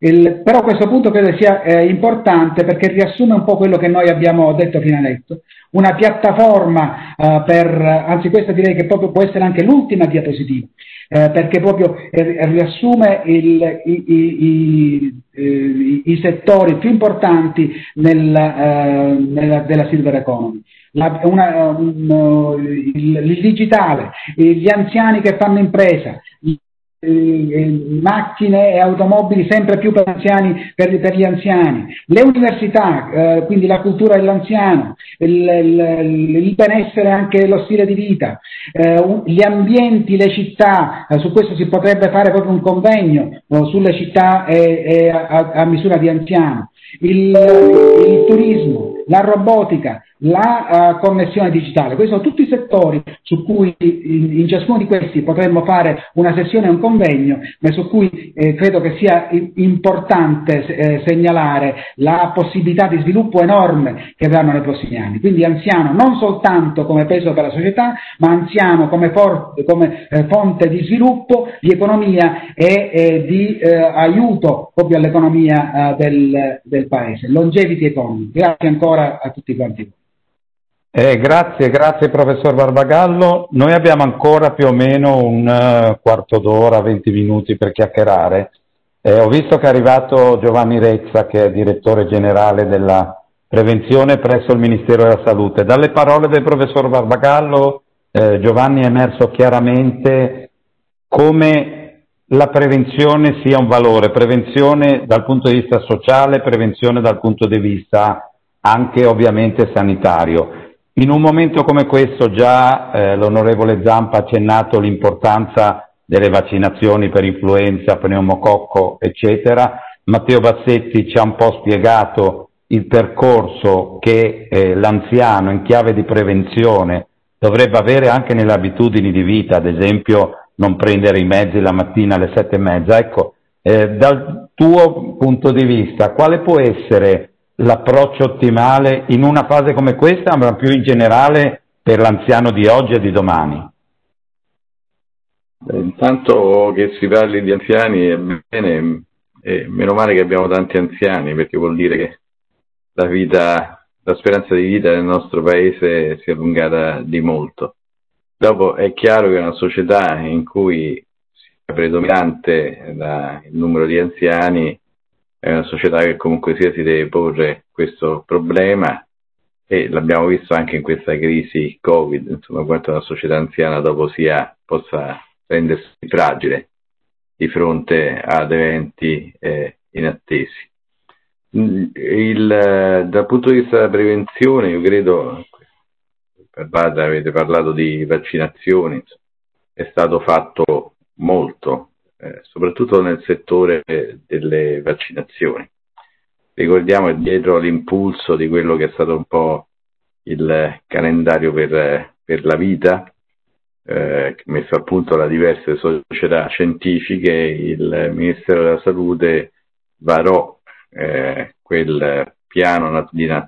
Il, però questo punto credo sia eh, importante perché riassume un po' quello che noi abbiamo detto fino adesso. Una piattaforma eh, per, anzi questa direi che proprio può essere anche l'ultima diapositiva, eh, perché proprio eh, riassume il, i, i, i, i, settori più importanti nella, eh, nella, della silver economy. La, una, un, il, il digitale, gli anziani che fanno impresa, macchine e automobili sempre più per, anziani, per, per gli anziani, le università, eh, quindi la cultura dell'anziano, il, il, il, benessere anche dello stile di vita, eh, gli ambienti, le città, eh, su questo si potrebbe fare proprio un convegno sulle città e, e a, a, misura di anziano, il, il turismo, la robotica, la uh, connessione digitale. Questi sono tutti i settori su cui in, in, ciascuno di questi potremmo fare una sessione un convegno, ma su cui eh, credo che sia importante eh, segnalare la possibilità di sviluppo enorme che avranno nei prossimi anni. Quindi anziano non soltanto come peso per la società, ma anziano come, for- come eh, fonte di sviluppo, di economia e di eh, aiuto proprio all'economia eh, del, del Paese. Longevity economy. Grazie ancora a tutti quanti. Eh, grazie, grazie professor Barbagallo. Noi abbiamo ancora più o meno un uh, quarto d'ora, 20 minuti per chiacchierare. Eh, ho visto che è arrivato Giovanni Rezza, che è direttore generale della prevenzione presso il Ministero della Salute. Dalle parole del professor Barbagallo, eh, Giovanni è emerso chiaramente come la prevenzione sia un valore, prevenzione dal punto di vista sociale, prevenzione dal punto di vista anche ovviamente sanitario. In un momento come questo già eh, l'onorevole Zampa ha accennato l'importanza delle vaccinazioni per influenza, pneumococco, eccetera. Matteo Bassetti ci ha un po' spiegato il percorso che eh, l'anziano in chiave di prevenzione dovrebbe avere anche nelle abitudini di vita, ad esempio non prendere i mezzi la mattina alle sette e mezza. Ecco, eh, dal tuo punto di vista, quale può essere l'approccio ottimale in una fase come questa, ma più in generale per l'anziano di oggi e di domani? Beh, intanto che si parli di anziani è bene, e meno male che abbiamo tanti anziani, perché vuol dire che la vita, la speranza di vita nel nostro paese si è allungata di molto. Dopo è chiaro che una società in cui sia predominante la, il numero di anziani è una società che comunque sia si deve porre questo problema e l'abbiamo visto anche in questa crisi Covid, insomma, quanto una società anziana dopo sia possa rendersi fragile di fronte ad eventi eh, inattesi. Il, dal punto di vista della prevenzione, io credo, parlate, avete parlato di vaccinazioni, è stato fatto molto, eh, soprattutto nel settore delle vaccinazioni. Ricordiamo dietro l'impulso di quello che è stato un po' il calendario per, per la vita, eh, messo a punto da diverse società scientifiche, il Ministero della Salute varò eh, quel piano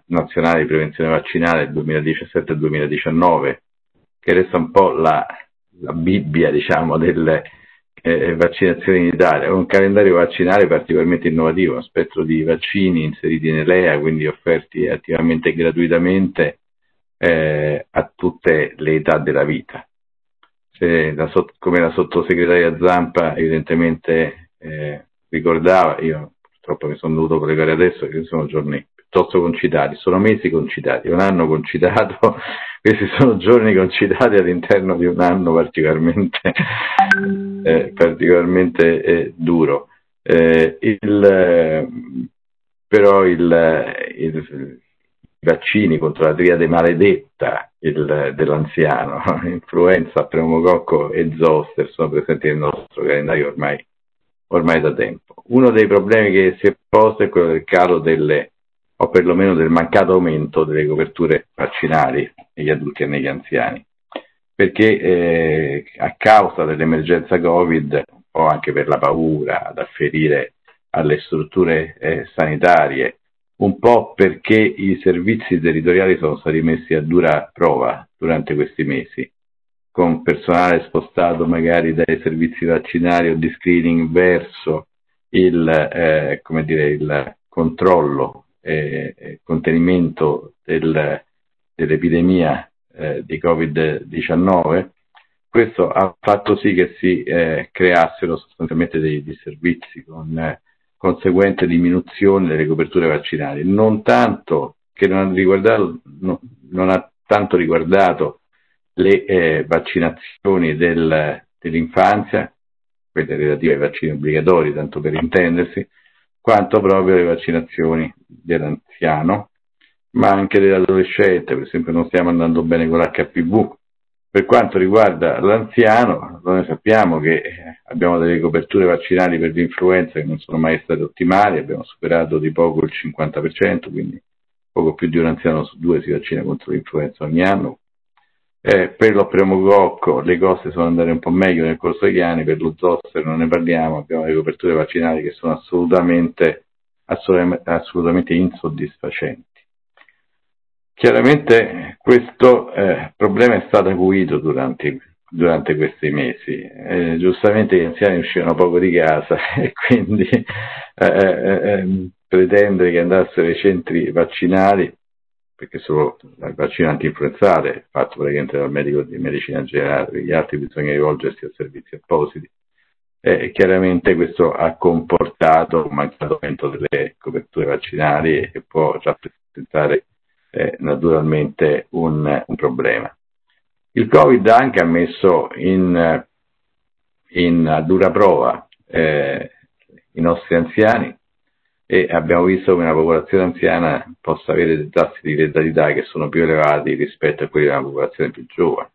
nazionale di prevenzione vaccinale 2017-2019, che resta un po' la, la Bibbia diciamo, delle eh, vaccinazioni in Italia, un calendario vaccinale particolarmente innovativo, uno spettro di vaccini inseriti nell'EA, quindi offerti attivamente e gratuitamente eh, a tutte le età della vita. La, come la sottosegretaria Zampa evidentemente eh, ricordava, io purtroppo mi sono dovuto collegare adesso perché sono giorni piuttosto concitati, sono mesi concitati, un anno concitato, questi sono giorni concitati all'interno di un anno particolarmente, eh, particolarmente eh, duro. Eh, il, però il, il, i vaccini contro la triade maledetta dell'anziano, influenza, pneumococco e zoster sono presenti nel nostro calendario ormai, ormai da tempo. Uno dei problemi che si è posto è quello del calo delle o perlomeno del mancato aumento delle coperture vaccinali negli adulti e negli anziani, perché eh, a causa dell'emergenza Covid, o anche per la paura ad afferire alle strutture eh, sanitarie, un po' perché i servizi territoriali sono stati messi a dura prova durante questi mesi, con personale spostato magari dai servizi vaccinali o di screening verso il, eh, dire, il controllo e contenimento del, dell'epidemia eh, di Covid-19, questo ha fatto sì che si eh, creassero sostanzialmente dei disservizi con conseguente diminuzione delle coperture vaccinali, non tanto che non ha, riguardato, no, non ha tanto riguardato le eh, vaccinazioni del, dell'infanzia, quelle relative ai vaccini obbligatori, tanto per intendersi, quanto proprio le vaccinazioni dell'anziano, ma anche dell'adolescente, per esempio non stiamo andando bene con l'HPV. Per quanto riguarda l'anziano, noi sappiamo che abbiamo delle coperture vaccinali per l'influenza che non sono mai state ottimali, abbiamo superato di poco il 50%, quindi poco più di un anziano su due si vaccina contro l'influenza ogni anno, eh, per lo pneumococco le cose sono andate un po' meglio nel corso degli anni, per lo zoster non ne parliamo, abbiamo le coperture vaccinali che sono assolutamente, assolutamente insoddisfacenti. Chiaramente questo eh, problema è stato acuito durante, durante questi mesi. Eh, giustamente gli anziani uscivano poco di casa e quindi eh, eh, eh pretendere che andassero ai centri vaccinali perché solo il vaccino anti-influenzale fatto praticamente dal medico di medicina generale, gli altri bisogna rivolgersi a servizi appositi. E chiaramente questo ha comportato un mancato aumento delle coperture vaccinali e può rappresentare eh, naturalmente un, un, problema. Il Covid anche ha messo in, in dura prova eh, i nostri anziani e abbiamo visto come una popolazione anziana possa avere dei tassi di letalità che sono più elevati rispetto a quelli di una popolazione più giovane.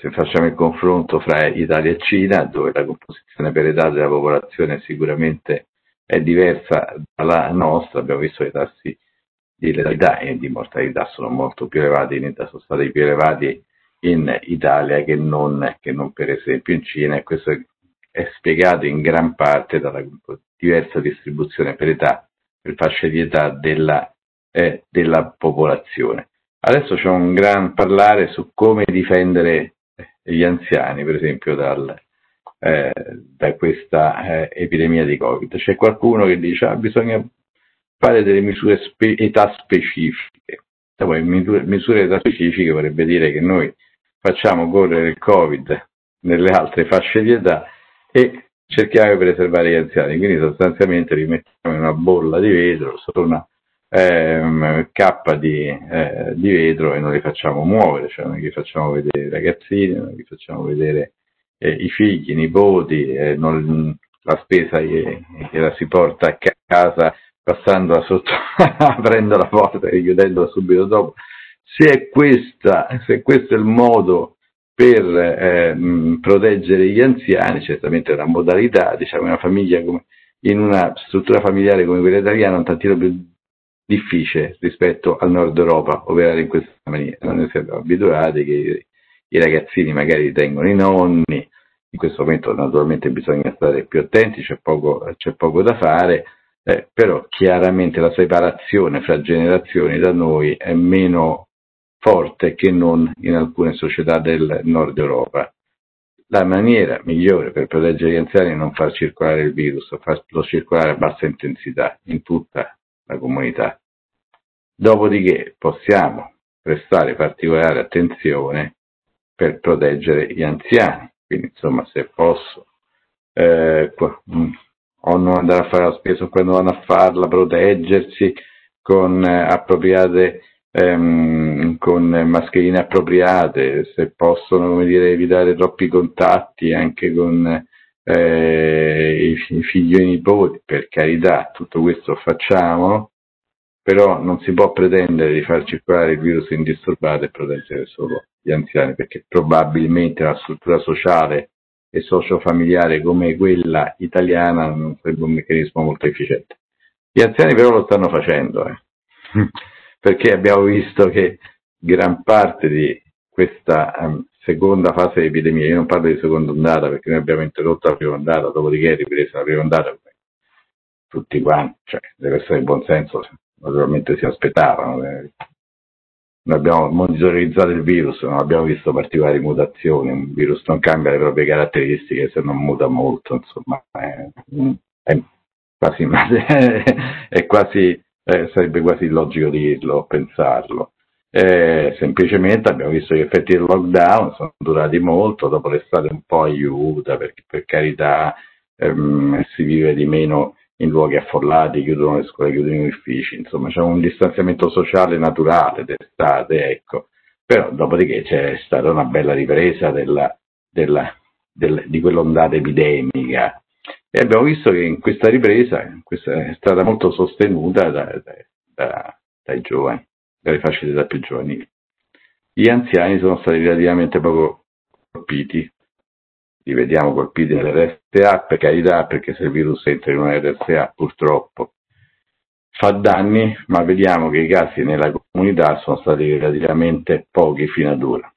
Se facciamo il confronto fra Italia e Cina, dove la composizione per età della popolazione sicuramente è diversa dalla nostra, abbiamo visto che i tassi di letalità e di mortalità sono molto più elevati sono stati più elevati in Italia che non, che non per esempio in Cina e questo è spiegato in gran parte dalla diversa distribuzione per età, per fasce di età della, eh, della popolazione. Adesso c'è un gran parlare su come difendere eh, gli anziani, per esempio, dal, eh, da questa eh, epidemia di Covid. C'è qualcuno che dice ah, bisogna fare delle misure spe- età specifiche. Poi, misure età specifiche vorrebbe dire che noi facciamo correre il Covid nelle altre fasce di età e cerchiamo di preservare gli anziani, quindi sostanzialmente li mettiamo in una bolla di vetro, solo una ehm, cappa di, eh, di, vetro e non li facciamo muovere, cioè non li facciamo vedere i ragazzini, non li facciamo vedere eh, i figli, i nipoti, eh, non, la spesa che, che, la si porta a casa passandola sotto, aprendo la porta e chiudendola subito dopo, se, questa, se questo è il modo per eh, proteggere gli anziani, certamente è una modalità, diciamo, una famiglia come, in una struttura familiare come quella italiana un tantino più difficile rispetto al nord Europa operare in questa maniera. Noi siamo abituati che i ragazzini magari tengono i nonni, in questo momento naturalmente bisogna stare più attenti, c'è poco, c'è poco da fare, eh, però chiaramente la separazione fra generazioni da noi è meno forte che non in alcune società del nord Europa. La maniera migliore per proteggere gli anziani è non far circolare il virus, farlo circolare a bassa intensità in tutta la comunità. Dopodiché possiamo prestare particolare attenzione per proteggere gli anziani. Quindi, insomma, se posso, eh, mm, o non andare a fare la spesa quando vanno a farla, proteggersi con eh, appropriate ehm, con mascherine appropriate, se possono dire, evitare troppi contatti anche con eh, i, figli e i nipoti, per carità, tutto questo facciamo, però non si può pretendere di far circolare il virus indisturbato e proteggere solo gli anziani, perché probabilmente la struttura sociale e sociofamiliare come quella italiana non sarebbe un meccanismo molto efficiente. Gli anziani però lo stanno facendo, eh. perché abbiamo visto che gran parte di questa um, seconda fase di epidemia, io non parlo di seconda ondata perché noi abbiamo interrotto la prima ondata, dopodiché è ripresa la prima ondata, tutti quanti, cioè le persone di buon senso naturalmente si aspettavano. Eh. Noi abbiamo monitorizzato il virus, non abbiamo visto particolari mutazioni, un virus non cambia le proprie caratteristiche se non muta molto, insomma, è, è quasi, è quasi eh, sarebbe quasi illogico dirlo, pensarlo. Eh, semplicemente abbiamo visto gli effetti del lockdown sono durati molto, dopo l'estate un po' aiuta, perché per carità ehm, si vive di meno in luoghi affollati, chiudono le scuole, chiudono gli uffici, insomma c'è un distanziamento sociale naturale d'estate, ecco. Però dopodiché c'è stata una bella ripresa della, della, del, di quell'ondata epidemica e abbiamo visto che in questa ripresa questa è stata molto sostenuta da, da, da, dai giovani, dalle fasce d'età più giovanili. Gli anziani sono stati relativamente poco colpiti li vediamo colpiti nell'RSA, per carità, perché se il virus entra in una RSA purtroppo fa danni, ma vediamo che i casi nella comunità sono stati relativamente pochi fino ad ora,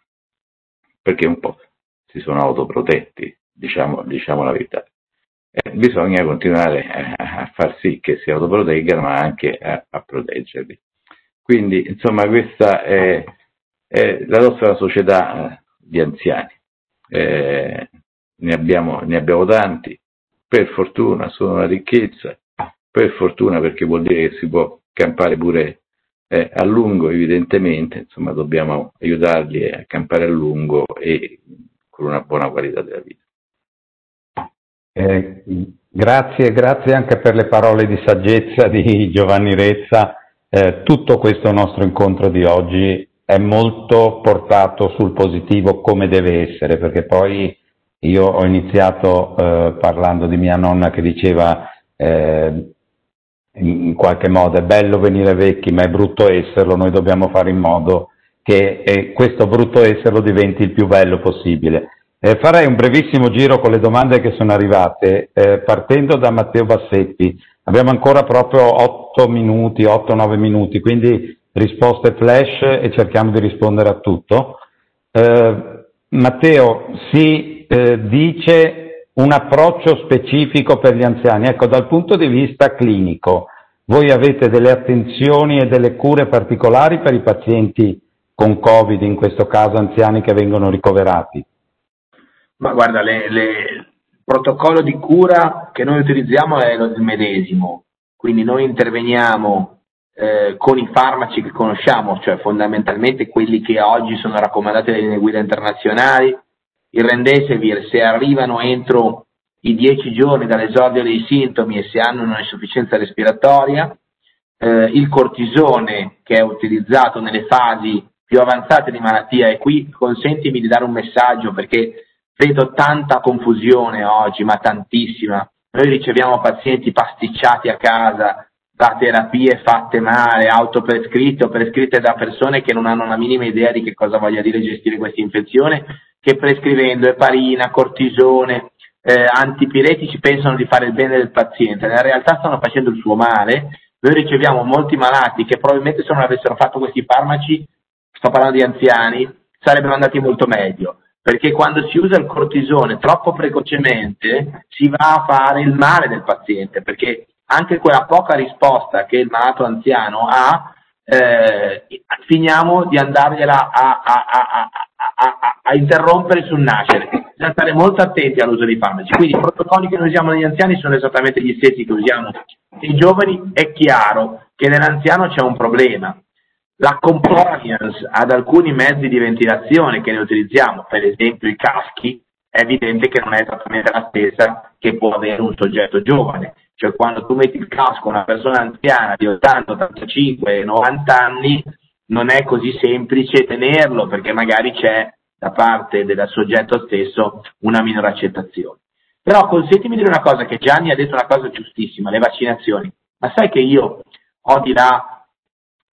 perché un po' si sono autoprotetti, diciamo, diciamo la verità. Bisogna continuare a far sì che si autoproteggano, ma anche a, a proteggerli. Quindi, insomma, questa è, è la nostra società di anziani. Eh, ne abbiamo, ne abbiamo tanti, per fortuna sono una ricchezza, per fortuna perché vuol dire che si può campare pure eh, a lungo evidentemente, insomma dobbiamo aiutarli a campare a lungo e con una buona qualità della vita. Eh, grazie, grazie anche per le parole di saggezza di Giovanni Rezza. Eh, tutto questo nostro incontro di oggi è molto portato sul positivo come deve essere, perché poi io ho iniziato eh, parlando di mia nonna che diceva eh, in qualche modo è bello venire vecchi ma è brutto esserlo, noi dobbiamo fare in modo che eh, questo brutto esserlo diventi il più bello possibile. Eh, farei un brevissimo giro con le domande che sono arrivate, eh, partendo da Matteo Bassetti. Abbiamo ancora proprio 8 minuti, 8-9 minuti, quindi risposte flash e cerchiamo di rispondere a tutto. Eh, Matteo, sì, eh, dice un approccio specifico per gli anziani. Ecco, dal punto di vista clinico, voi avete delle attenzioni e delle cure particolari per i pazienti con Covid, in questo caso anziani che vengono ricoverati? Ma guarda, le, le, il protocollo di cura che noi utilizziamo è il medesimo, quindi noi interveniamo eh, con i farmaci che conosciamo, cioè fondamentalmente quelli che oggi sono raccomandati dalle linee guida internazionali, il Rendesevir se arrivano entro i 10 giorni dall'esordio dei sintomi e se hanno un'insufficienza respiratoria, eh, il cortisone che è utilizzato nelle fasi più avanzate di malattia e qui consentimi di dare un messaggio perché vedo tanta confusione oggi, ma tantissima. Noi riceviamo pazienti pasticciati a casa da terapie fatte male, autoprescritte o prescritte da persone che non hanno la minima idea di che cosa voglia dire gestire questa infezione, che prescrivendo eparina, cortisone, eh, antipiretici pensano di fare il bene del paziente, nella realtà stanno facendo il suo male. Noi riceviamo molti malati che probabilmente se non avessero fatto questi farmaci, sto parlando di anziani, sarebbero andati molto meglio perché quando si usa il cortisone troppo precocemente si va a fare il male del paziente, perché anche quella poca risposta che il malato anziano ha, eh, finiamo di andargliela a, a, a, a, interrompere sul nascere. Bisogna stare molto attenti all'uso dei farmaci. Quindi i protocolli che noi usiamo negli anziani sono esattamente gli stessi che usiamo nei giovani. È chiaro che nell'anziano c'è un problema. La compliance ad alcuni mezzi di ventilazione che ne utilizziamo, per esempio i caschi, è evidente che non è esattamente la stessa che può avere un soggetto giovane cioè quando tu metti il casco a una persona anziana di 80, 85, 90 anni, non è così semplice tenerlo perché magari c'è da parte del soggetto stesso una minore accettazione. Però consentimi di dire una cosa, che Gianni ha detto una cosa giustissima, le vaccinazioni. Ma sai che io ho di là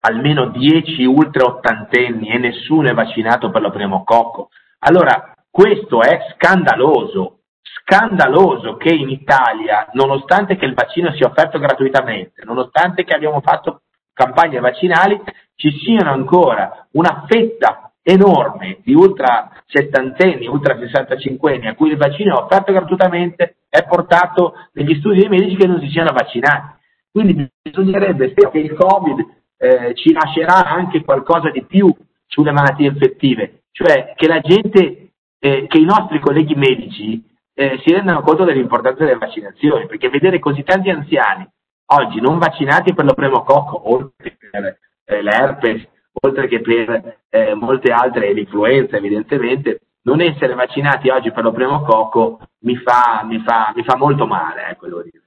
almeno 10 ultra ottantenni e nessuno è vaccinato per lo pneumococco? Allora, questo è scandaloso, scandaloso che in Italia, nonostante che il vaccino sia offerto gratuitamente, nonostante che abbiamo fatto campagne vaccinali, ci siano ancora una fetta enorme di ultra settantenni, ultra sessantacinquenni a cui il vaccino è offerto gratuitamente è portato negli studi dei medici che non si siano vaccinati. Quindi bisognerebbe, che il Covid eh, ci lascerà anche qualcosa di più sulle malattie infettive, cioè che la gente, eh, che i nostri colleghi medici eh, si rendano conto dell'importanza delle vaccinazioni, perché vedere così tanti anziani oggi non vaccinati per lo pneumococco, oltre che per eh, l'herpes, oltre che per eh, molte altre, l'influenza evidentemente, non essere vaccinati oggi per lo pneumococco mi fa, mi fa, mi fa molto male, ecco, devo dire.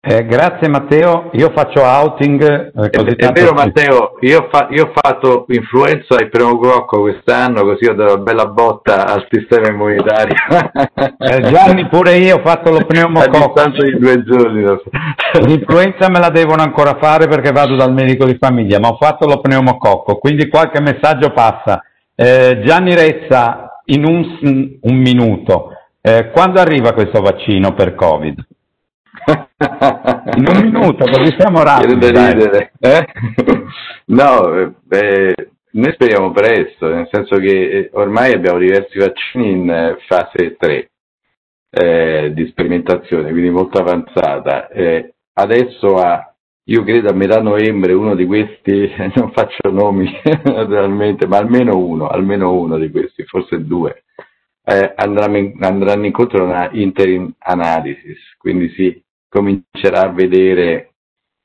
Eh, grazie Matteo, io faccio outing. Eh, è, è, vero Matteo, io, fa, io, ho fatto influenza e pneumococco quest'anno, così ho dato una bella botta al sistema immunitario. Eh, Gianni, pure io ho fatto lo pneumococco. A di due giorni. L'influenza me la devono ancora fare perché vado dal medico di famiglia, ma ho fatto lo pneumococco, quindi qualche messaggio passa. Eh, Gianni Rezza, in un, un minuto, eh, quando arriva questo vaccino per Covid? In un minuto, così siamo rapidi. Eh? no, beh, noi speriamo presto, nel senso che eh, ormai abbiamo diversi vaccini in eh, fase 3 eh, di sperimentazione, quindi molto avanzata. Eh, adesso a, io credo a metà novembre uno di questi, non faccio nomi naturalmente, ma almeno uno, almeno uno di questi, forse due, eh, andranno, in, andranno incontro a una interim analysis, quindi sì, comincerà a vedere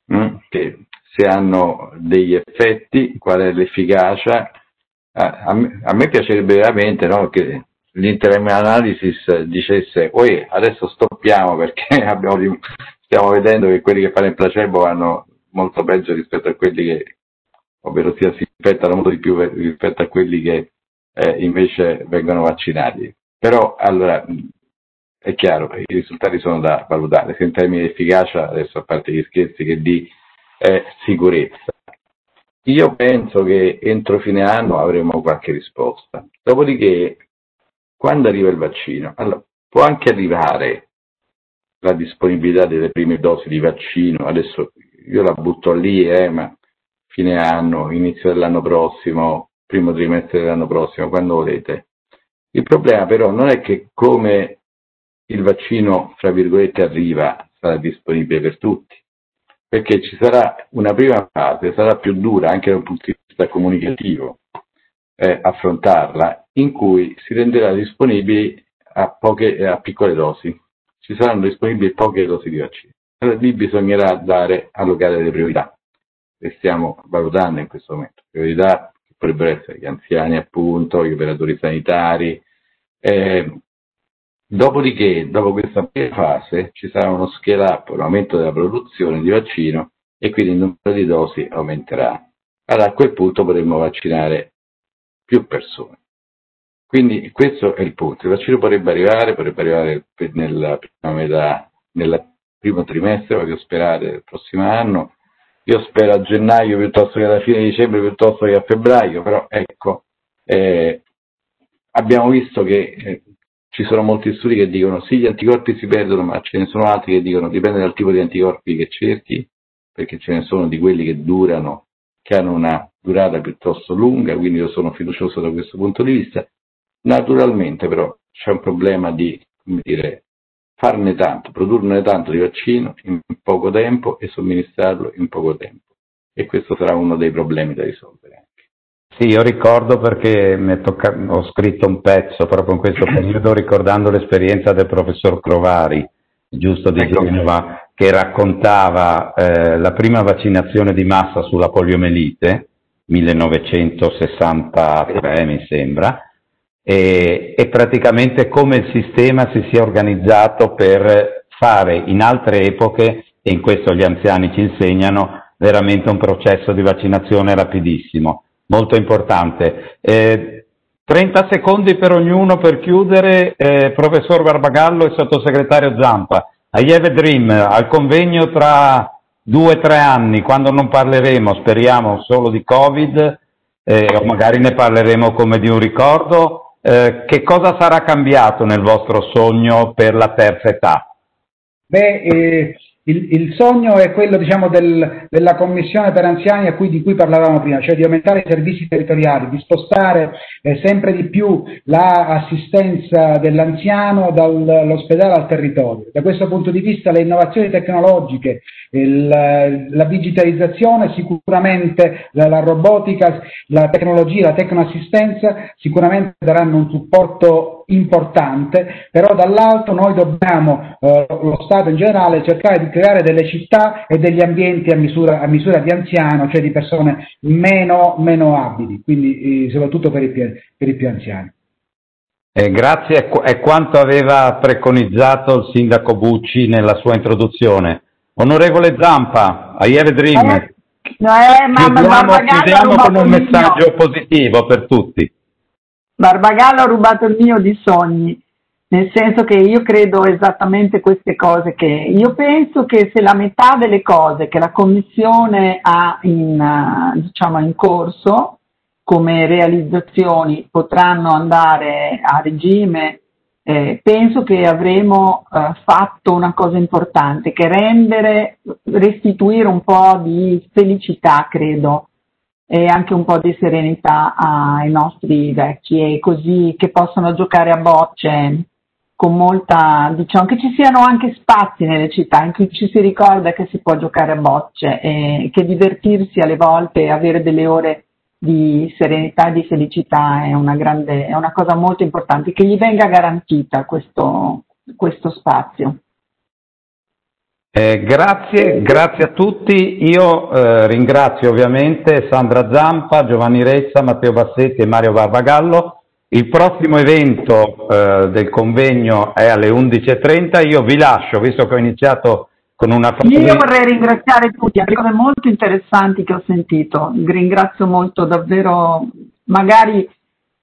mh, mm, che se hanno degli effetti, qual è l'efficacia. A, me, a me, piacerebbe veramente no, che l'interim analysis dicesse, oi adesso stoppiamo perché abbiamo, stiamo vedendo che quelli che fanno il placebo vanno molto peggio rispetto a quelli che, ovvero sia si infettano molto di più rispetto a quelli che eh, invece vengono vaccinati. Però allora è chiaro, i risultati sono da valutare, sia in termini di efficacia, adesso a parte gli scherzi, che di eh, sicurezza. Io penso che entro fine anno avremo qualche risposta. Dopodiché, quando arriva il vaccino, allora, può anche arrivare la disponibilità delle prime dosi di vaccino, adesso io la butto lì, eh, ma fine anno, inizio dell'anno prossimo, primo trimestre dell'anno prossimo, quando volete. Il problema però non è che come il vaccino, fra virgolette, arriva, sarà disponibile per tutti, perché ci sarà una prima fase, sarà più dura anche da un punto di vista comunicativo eh, affrontarla, in cui si renderà disponibile a, poche, a piccole dosi, ci saranno disponibili poche dosi di vaccino. Allora lì bisognerà dare, allocare delle priorità, le stiamo valutando in questo momento, priorità che potrebbero essere gli anziani appunto, gli operatori sanitari, eh, Dopodiché, dopo questa prima fase, ci sarà uno scale up, un aumento della produzione di vaccino e quindi il numero di dosi aumenterà. Allora a quel punto potremmo vaccinare più persone. Quindi questo è il punto. Il vaccino potrebbe arrivare, potrebbe arrivare nella prima metà, nella primo trimestre, voglio sperare il prossimo anno. Io spero a gennaio piuttosto che alla fine di dicembre, piuttosto che a febbraio, però ecco, eh, abbiamo visto che eh, ci sono molti studi che dicono sì, gli anticorpi si perdono, ma ce ne sono altri che dicono dipende dal tipo di anticorpi che cerchi, perché ce ne sono di quelli che durano, che hanno una durata piuttosto lunga, quindi io sono fiducioso da questo punto di vista. Naturalmente però c'è un problema di, come dire, farne tanto, produrne tanto di vaccino in poco tempo e somministrarlo in poco tempo. E questo sarà uno dei problemi da risolvere. Sì, io ricordo perché tocca, ho scritto un pezzo proprio in questo periodo ricordando l'esperienza del professor Crovari, giusto di ecco. Genova, che raccontava eh, la prima vaccinazione di massa sulla poliomelite, 1963 mi sembra, e, e praticamente come il sistema si sia organizzato per fare in altre epoche, e in questo gli anziani ci insegnano, veramente un processo di vaccinazione rapidissimo, molto importante. Eh, 30 secondi per ognuno per chiudere, eh, professor Barbagallo e sottosegretario Zampa. A Yeve Dream, al convegno tra due o tre anni, quando non parleremo, speriamo, solo di Covid, eh, o magari ne parleremo come di un ricordo, eh, che cosa sarà cambiato nel vostro sogno per la terza età? Beh, eh, il, il, sogno è quello diciamo, del, della commissione per anziani cui, di cui parlavamo prima, cioè di aumentare i servizi territoriali, di spostare eh, sempre di più l'assistenza dell'anziano dall'ospedale al territorio. Da questo punto di vista le innovazioni tecnologiche, il, la digitalizzazione, sicuramente la, la, robotica, la tecnologia, la tecnoassistenza sicuramente daranno un supporto importante, però dall'altro noi dobbiamo, eh, lo Stato in generale, cercare di creare delle città e degli ambienti a misura, a misura di anziano, cioè di persone meno, meno abili, quindi eh, soprattutto per i, per i più anziani. Eh, grazie, è quanto aveva preconizzato il sindaco Bucci nella sua introduzione. Onorevole Zampa, a Ieri Dream, eh, eh, chiudiamo, chiudiamo con un messaggio positivo per tutti. Barbagallo ha rubato il mio di sogni, nel senso che io credo esattamente queste cose che io penso che se la metà delle cose che la Commissione ha in, diciamo, in corso come realizzazioni potranno andare a regime eh, penso che avremo eh, fatto una cosa importante, che rendere, restituire un po' di felicità, credo, e anche un po' di serenità ai nostri vecchi e così che possano giocare a bocce con molta, diciamo, che ci siano anche spazi nelle città in cui ci si ricorda che si può giocare a bocce e che divertirsi alle volte avere delle ore di serenità e di felicità è una, grande, è una cosa molto importante, che gli venga garantita questo, questo spazio. Eh, grazie, grazie a tutti. Io eh, ringrazio ovviamente Sandra Zampa, Giovanni Rezza, Matteo Bassetti e Mario Barbagallo. Il prossimo evento eh, del convegno è alle 11.30. Io vi lascio, visto che ho iniziato con una frase... Io vorrei ringraziare tutti, ha cose molto interessanti che ho sentito, ringrazio molto davvero, magari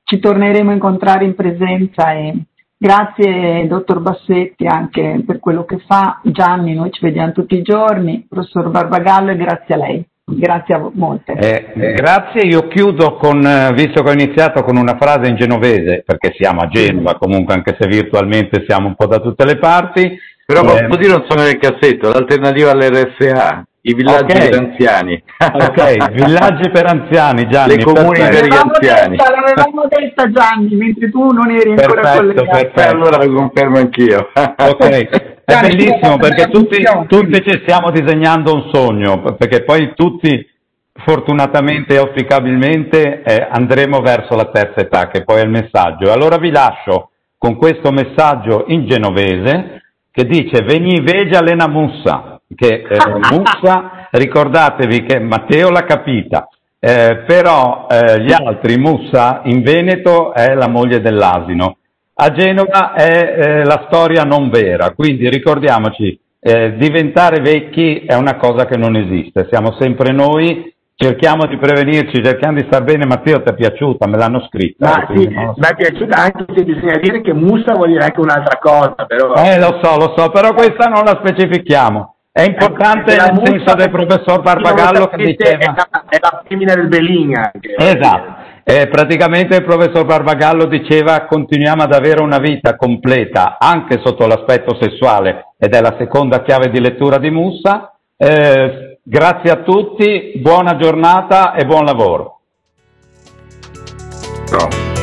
ci torneremo a incontrare in presenza e grazie dottor Bassetti anche per quello che fa, Gianni noi ci vediamo tutti i giorni, professor Barbagallo e grazie a lei. Grazie a molte. Eh, eh, grazie, io chiudo con, eh, visto che ho iniziato con una frase in genovese, perché siamo a Genova comunque, anche se virtualmente siamo un po' da tutte le parti, però eh, posso dire non sono nel cassetto, l'alternativa all'RSA, i villaggi okay. per anziani. ok, villaggi per anziani, Gianni. Le comuni per gli anziani. L'avevamo detta Gianni, mentre tu non eri ancora perfetto, collegato. Perfetto, allora lo confermo anch'io. ok, è bellissimo perché tutti, tutti ci stiamo disegnando un sogno, perché poi tutti fortunatamente e auspicabilmente eh, andremo verso la terza età, che poi è il messaggio. Allora vi lascio con questo messaggio in genovese che dice veni vegia lena mussa, che eh, mussa, ricordatevi che Matteo l'ha capita, eh, però eh, gli altri mussa in Veneto è la moglie dell'asino, a Genova è eh, la storia non vera, quindi ricordiamoci, eh, diventare vecchi è una cosa che non esiste, siamo sempre noi, cerchiamo di prevenirci, cerchiamo di star bene. Matteo, ti è piaciuta? Me l'hanno scritta. Ma sì, mi è piaciuta anche se bisogna dire che Mussa vuol dire anche un'altra cosa, però. Eh, lo so, lo so, però questa non la specifichiamo. È importante nel senso del professor Barbagallo che diceva... È la, è la femmina del Belin anche. Esatto. Eh, praticamente il professor Barbagallo diceva continuiamo ad avere una vita completa anche sotto l'aspetto sessuale ed è la seconda chiave di lettura di Mussa. Eh, grazie a tutti, buona giornata e buon lavoro. No.